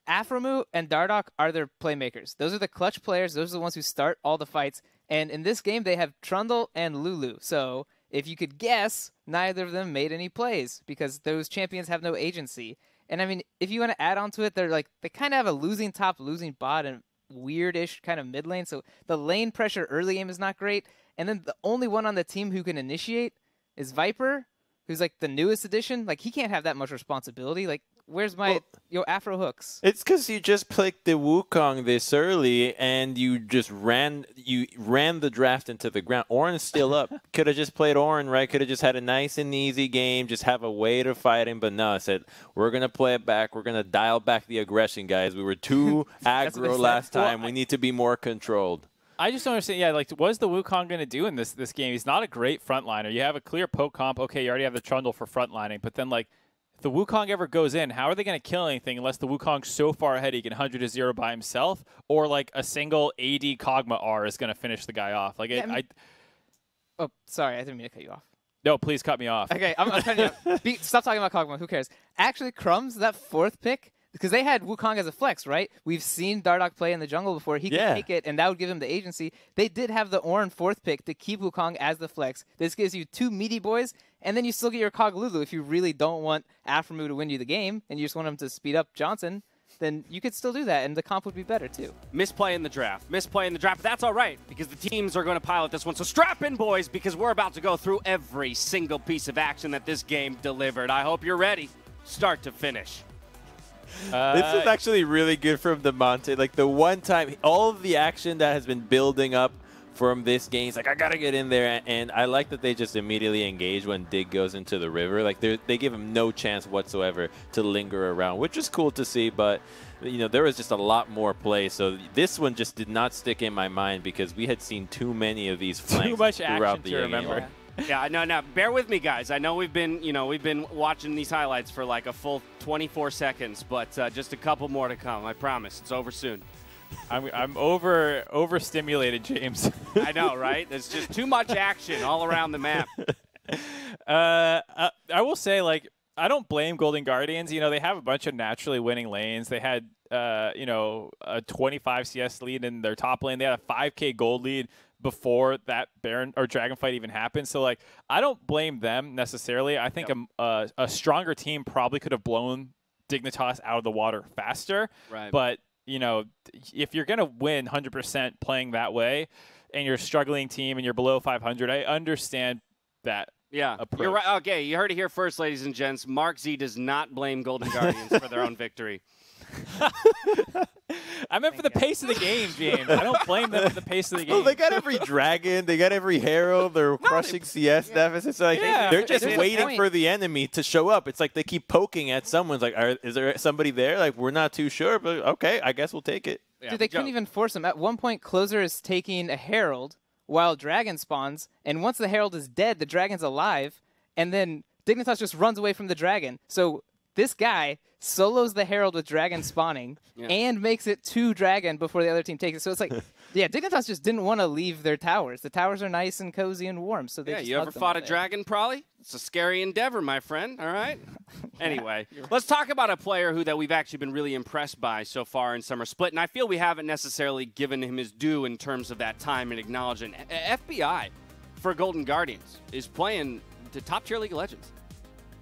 Aphromoo and Dardoch are their playmakers. Those are the clutch players. Those are the ones who start all the fights. And in this game, they have Trundle and Lulu. So if you could guess, neither of them made any plays because those champions have no agency. And I mean, if you want to add on to it, they're like they kind of have a losing top, losing bot, and weirdish kind of mid lane. So the lane pressure early game is not great. And then the only one on the team who can initiate is V1per, who's like the newest addition. Like he can't have that much responsibility. Like where's my Well- yo Afro hooks? It's because you just picked the Wukong this early, and you just ran you ran the draft into the ground. Ornn's still up. Could have just played Ornn, right? Could have just had a nice and easy game, just have a way to fight him. But no, I said we're gonna play it back. We're gonna dial back the aggression, guys. We were too aggro last Well, time. we need to be more controlled. I just don't understand. Yeah, like what is the Wukong going to do in this this game? He's not a great frontliner. You have a clear poke comp. Okay, you already have the Trundle for frontlining, but then like. If the Wukong ever goes in, how are they going to kill anything unless the Wukong's so far ahead he can 100 to 0 by himself? Or like a single AD Kog'Maw R is going to finish the guy off? Like, Yeah, it, I mean- I, Oh, sorry, I didn't mean to cut you off. no, please cut me off. Okay, I'm, I'm cutting you off. Be, stop talking about Kog'Maw. Who cares? Actually, Crumbs, that fourth pick, because they had Wukong as a flex, right? We've seen Dardoch play in the jungle before. He Yeah. can take it, and that would give him the agency. They did have the Ornn fourth pick to keep Wukong as the flex. This gives you two meaty boys, and then you still get your Kog Lulu if you really don't want Aphromoo to win you the game, and you just want him to speed up Johnsun. Then you could still do that, and the comp would be better too. Misplay in the draft. Misplay in the draft. But that's all right because the teams are going to pilot this one. So strap in, boys, because we're about to go through every single piece of action that this game delivered. I hope you're ready, start to finish. Uh, This is actually really good from Damonte. Like the one time, all of the action that has been building up from this game, he's like, I gotta get in there. And I like that they just immediately engage when Dig goes into the river. Like they they give him no chance whatsoever to linger around, which is cool to see. But you know, there was just a lot more play. So this one just did not stick in my mind because we had seen too many of these flanks too much throughout action the to game. Yeah, no, no. Bear with me, guys. I know we've been, you know, we've been watching these highlights for like a full 24 seconds, but uh, just a couple more to come. I promise. It's over soon. I'm, I'm over overstimulated, James. I know, right? There's just too much action all around the map. Uh, uh, I will say, like, I don't blame Golden Guardians. You know, they have a bunch of naturally winning lanes. They had, uh, you know, a 25 CS lead in their top lane. They had a 5K gold lead before that Baron or Dragon fight even happened. So, like, I don't blame them necessarily. I think Yep. a, a, a stronger team probably could have blown Dignitas out of the water faster. Right. But you know, if you're gonna win 100% playing that way, and you're a struggling team and you're below 500, I understand that. Yeah, approach. you're right. Okay, you heard it here first, ladies and gents. Mark Z does not blame Golden Guardians for their own victory. I meant for the pace of the game, James. I don't blame them for the pace of the game. Oh, they got every dragon, they got every herald, they're crushing CS deficits. Like Yeah, they're just there's waiting for the enemy to show up. It's like they keep poking at someone's like, Are, is there somebody there? Like we're not too sure, but okay, I guess we'll take it. Yeah, Dude, they Joe. couldn't even force him. At one point, Closer is taking a Herald while Dragon spawns, and once the Herald is dead, the Dragon's alive, and then Dignitas just runs away from the Dragon. So this guy solos the Herald with Dragon spawning Yeah. and makes it to Dragon before the other team takes it. So it's like, yeah, Dignitas just didn't want to leave their towers. The towers are nice and cozy and warm, so they Yeah, you ever fought a there. dragon, Probably. It's a scary endeavor, my friend. All right. Anyway, let's talk about a player who that we've actually been really impressed by so far in summer split, and I feel we haven't necessarily given him his due in terms of that time and acknowledgement. FBI for Golden Guardians is playing the top tier League of Legends.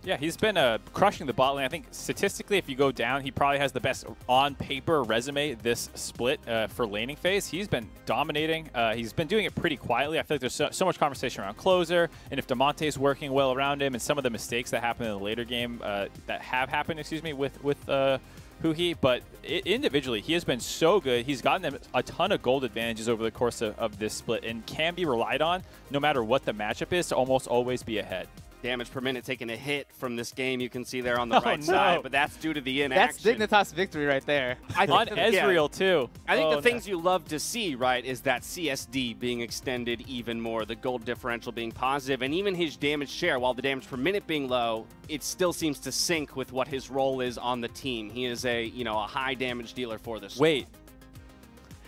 Yeah, he's been uh, crushing the bot lane. I think statistically, if you go down, he probably has the best on paper resume this split uh, for laning phase. He's been dominating. Uh, he's been doing it pretty quietly. I feel like there's so, so much conversation around closer, and if Damonte is working well around him, and some of the mistakes that happen in the later game uh, that have happened, excuse me, with with uh, Huhi, but i- individually, he has been so good. He's gotten them a ton of gold advantages over the course of, of this split and can be relied on no matter what the matchup is to almost always be ahead. Damage per minute taking a hit from this game. You can see there on the Oh, right no. side, but that's due to the NX. That's inaction. Dignitas victory right there. I On think that- yeah. Too. I think Oh, the no. things you love to see, right, is that CSD being extended even more, the gold differential being positive, and even his damage share, while the damage per minute being low, it still seems to sync with what his role is on the team. He is a, you know, a high damage dealer for this. Wait,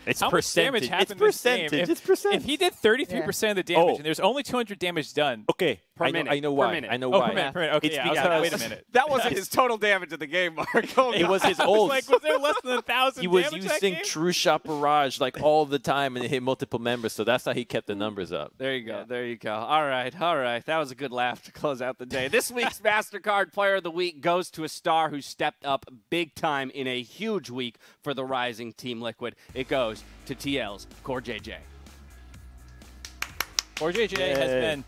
It's how much damage percentage. happened It's this game? percentage. If, It's percentage. if he did 33% of the damage Oh. and there's only 200 damage done, okay, Per I know, minute, I know why. minute. I know oh, why. per minute, per minute. Okay, It's yeah, I was because- like, wait a minute. That wasn't his total damage of the game, Mark. Oh, It was his old. was like, was there less than a thousand he was using? True Shot Barrage like all the time and it hit multiple members, so that's how he kept the numbers up. There you go. There you go. All right. All right. That was a good laugh to close out the day. This week's MasterCard Player of the Week goes to a star who stepped up big time in a huge week for the rising Team Liquid. It goes to TL's CoreJJ. Or JJ has been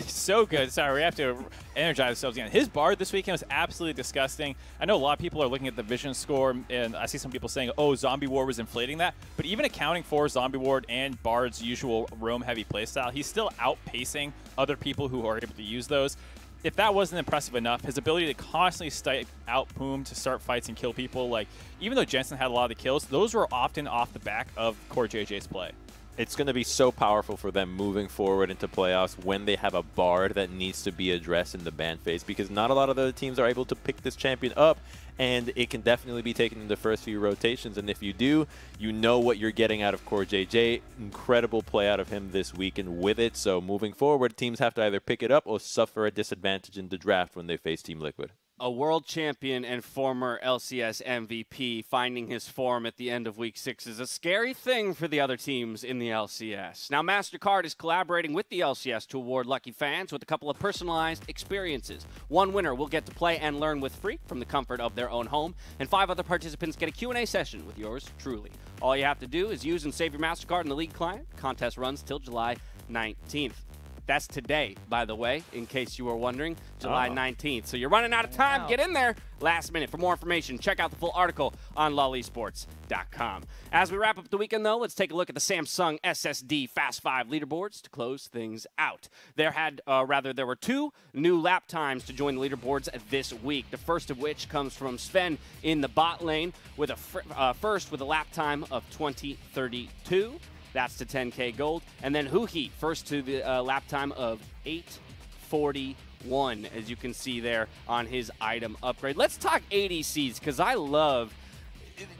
so good. Sorry, we have to energize ourselves again. His bard this weekend was absolutely disgusting. I know a lot of people are looking at the vision score, and I see some people saying, "Oh, Zombie Ward was inflating that." But even accounting for Zombie Ward and Bard's usual roam-heavy playstyle, he's still outpacing other people who are able to use those. If that wasn't impressive enough, his ability to constantly stipe out Poom to start fights and kill people, like even though Jensen had a lot of the kills, those were often off the back of CoreJJ's play. It's going to be so powerful for them moving forward into playoffs when they have a bard that needs to be addressed in the ban phase because not a lot of other teams are able to pick this champion up and it can definitely be taken in the first few rotations and if you do you know what you're getting out of core jj incredible play out of him this week and with it so moving forward teams have to either pick it up or suffer a disadvantage in the draft when they face team liquid A world champion and former LCS MVP finding his form at the end of week six is a scary thing for the other teams in the LCS. Now, MasterCard is collaborating with the LCS to award lucky fans with a couple of personalized experiences. One winner will get to play and learn with free from the comfort of their own home, and five other participants get a Q&A session with yours truly. All you have to do is use and save your MasterCard in the League client. Contest runs till July 19th. That's today, by the way, in case you were wondering, July Oh. 19th. So you're running out of time. Wow. Get in there last minute. For more information, check out the full article on lolesports.com. As we wrap up the weekend, though, let's take a look at the Samsung SSD Fast 5 leaderboards to close things out. There had, uh, rather, there were two new lap times to join the leaderboards this week. The first of which comes from Sven in the bot lane with a uh, first with a lap time of 2032. That's to 10k gold. And then Huhi first to the uh, lap time of 841, as you can see there on his item upgrade. Let's talk ADCs because I love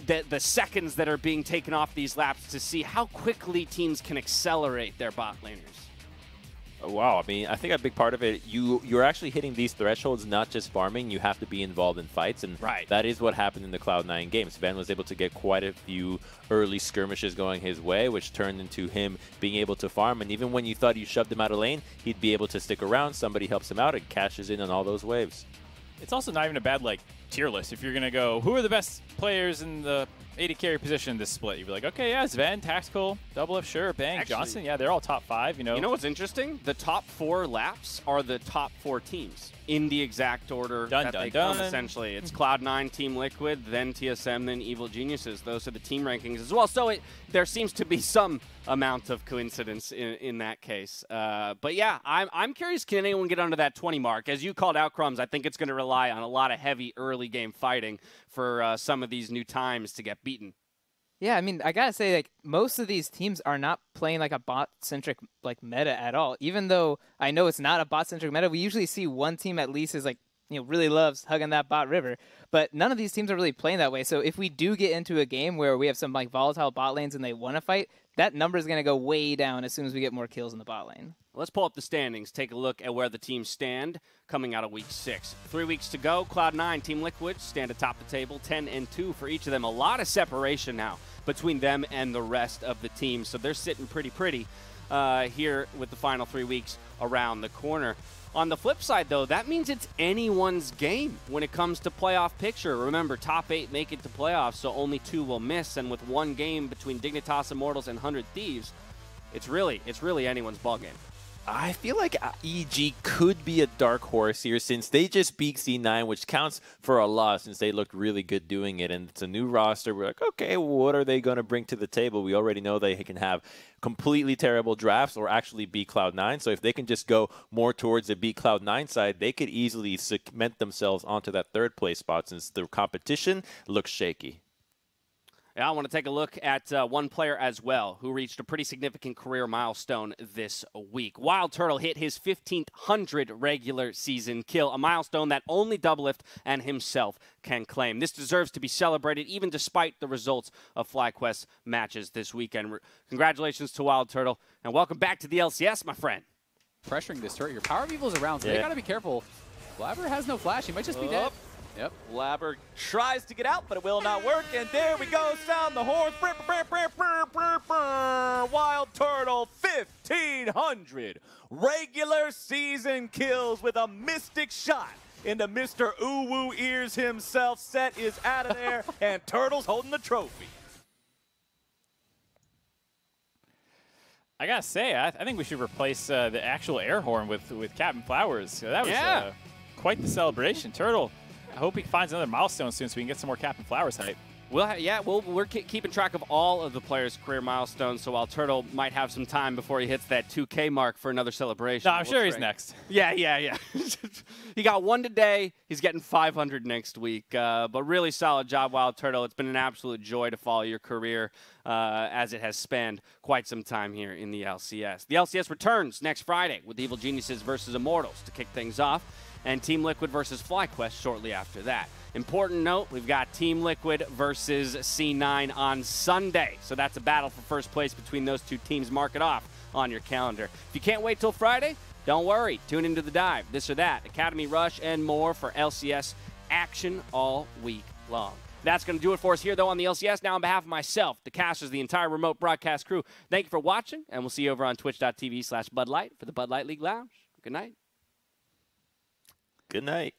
the, the seconds that are being taken off these laps to see how quickly teams can accelerate their bot laners. Wow, I mean, I think a big part of it, you you're actually hitting these thresholds, not just farming. You have to be involved in fights, and Right. that is what happened in the Cloud9 game. Sven was able to get quite a few early skirmishes going his way, which turned into him being able to farm. And even when you thought you shoved him out of lane, he'd be able to stick around. Somebody helps him out and cashes in on all those waves. It's also not even a bad like tier list. If you're gonna go, who are the best players in the 80 carry position this split? You'd be like, okay, yeah, Sven, Tactical, Double F, sure, Bang, Actually- Johnsun, yeah, they're all top five. You know, You know what's interesting? The top four laps are the top four teams in the exact order Dun, that dun, they come. Essentially, it's Cloud9, Team Liquid, then TSM, then Evil Geniuses. Those are the team rankings as well. So it, there seems to be some amount of coincidence in, in that case. Uh, but yeah, I'm, I'm curious. Can anyone get under that 20 mark? As you called out, Crumbs, I think it's going to rely on a lot of heavy early game fighting for uh, some of these new times to get beaten. Yeah, I mean, I gotta say, like most of these teams are not playing like a bot-centric like meta at all. Even though I know it's not a bot-centric meta, we usually see one team at least is like you know really loves hugging that bot river. But none of these teams are really playing that way. So if we do get into a game where we have some like volatile bot lanes and they want to fight, that number is gonna go way down as soon as we get more kills in the bot lane. Let's pull up the standings, take a look at where the teams stand coming out of week six. Three weeks to go. Cloud9, Team Liquid stand atop the table, 10 and 2 for each of them. A lot of separation now between them and the rest of the team. So they're sitting pretty pretty uh, here with the final three weeks around the corner. On the flip side, though, that means it's anyone's game when it comes to playoff picture. Remember, top eight make it to playoffs, so only two will miss. And with one game between Dignitas Immortals and 100 Thieves, it's really it's really anyone's ball game. I feel like EG could be a dark horse here since they just beat C9, which counts for a lot since they looked really good doing it. And it's a new roster. We're like, okay, what are they going to bring to the table? We already know they can have completely terrible drafts or actually beat Cloud9. So if they can just go more towards the beat Cloud9 side, they could easily cement themselves onto that third place spot since the competition looks shaky. Yeah, I want to take a look at uh, one player as well who reached a pretty significant career milestone this week. Wild Turtle hit his 1500 regular season kill, a milestone that only Doublelift and himself can claim. This deserves to be celebrated even despite the results of FlyQuest matches this weekend. Congratulations to Wild Turtle, and welcome back to the LCS, my friend. Pressuring this turret. Your Power Evil's around, so yeah. they got to be careful. Blabber has no flash. He might just be dead. Yep. Blabber tries to get out, but it will not work. And there we go. Sound the horn. Wild Turtle 1500 regular season kills with a mystic shot into Mr. Uwu Ears himself. Set is out of there, and Turtle's holding the trophy. I gotta say, I, I think we should replace uh, the actual air horn with with Captain Flowers. That was Yeah. uh, quite the celebration. Turtle, I hope he finds another milestone soon so we can get some more Captain Flowers hype. We'll ha- yeah, we'll, we're ke- keeping track of all of the players' career milestones. So while Turtle might have some time before he hits that 2K mark for another celebration. No, I'm sure he's next. Yeah, yeah, yeah. he got one today. He's getting 500 next week. Uh, but really solid job, Wild Turtle. It's been an absolute joy to follow your career uh, as it has spanned quite some time here in the LCS. The LCS returns next Friday with Evil Geniuses versus Immortals to kick things off, and Team Liquid versus FlyQuest shortly after that. Important note, we've got Team Liquid versus C9 on Sunday. So that's a battle for first place between those two teams. Mark it off on your calendar. If you can't wait till Friday, don't worry. Tune into the dive, this or that, Academy Rush, and more for LCS action all week long. That's going to do it for us here, though, on the LCS. Now, on behalf of myself, the casters, the entire remote broadcast crew, thank you for watching, and we'll see you over on twitch.tv slash Bud Light for the Bud Light League Lounge. Good night. Good night.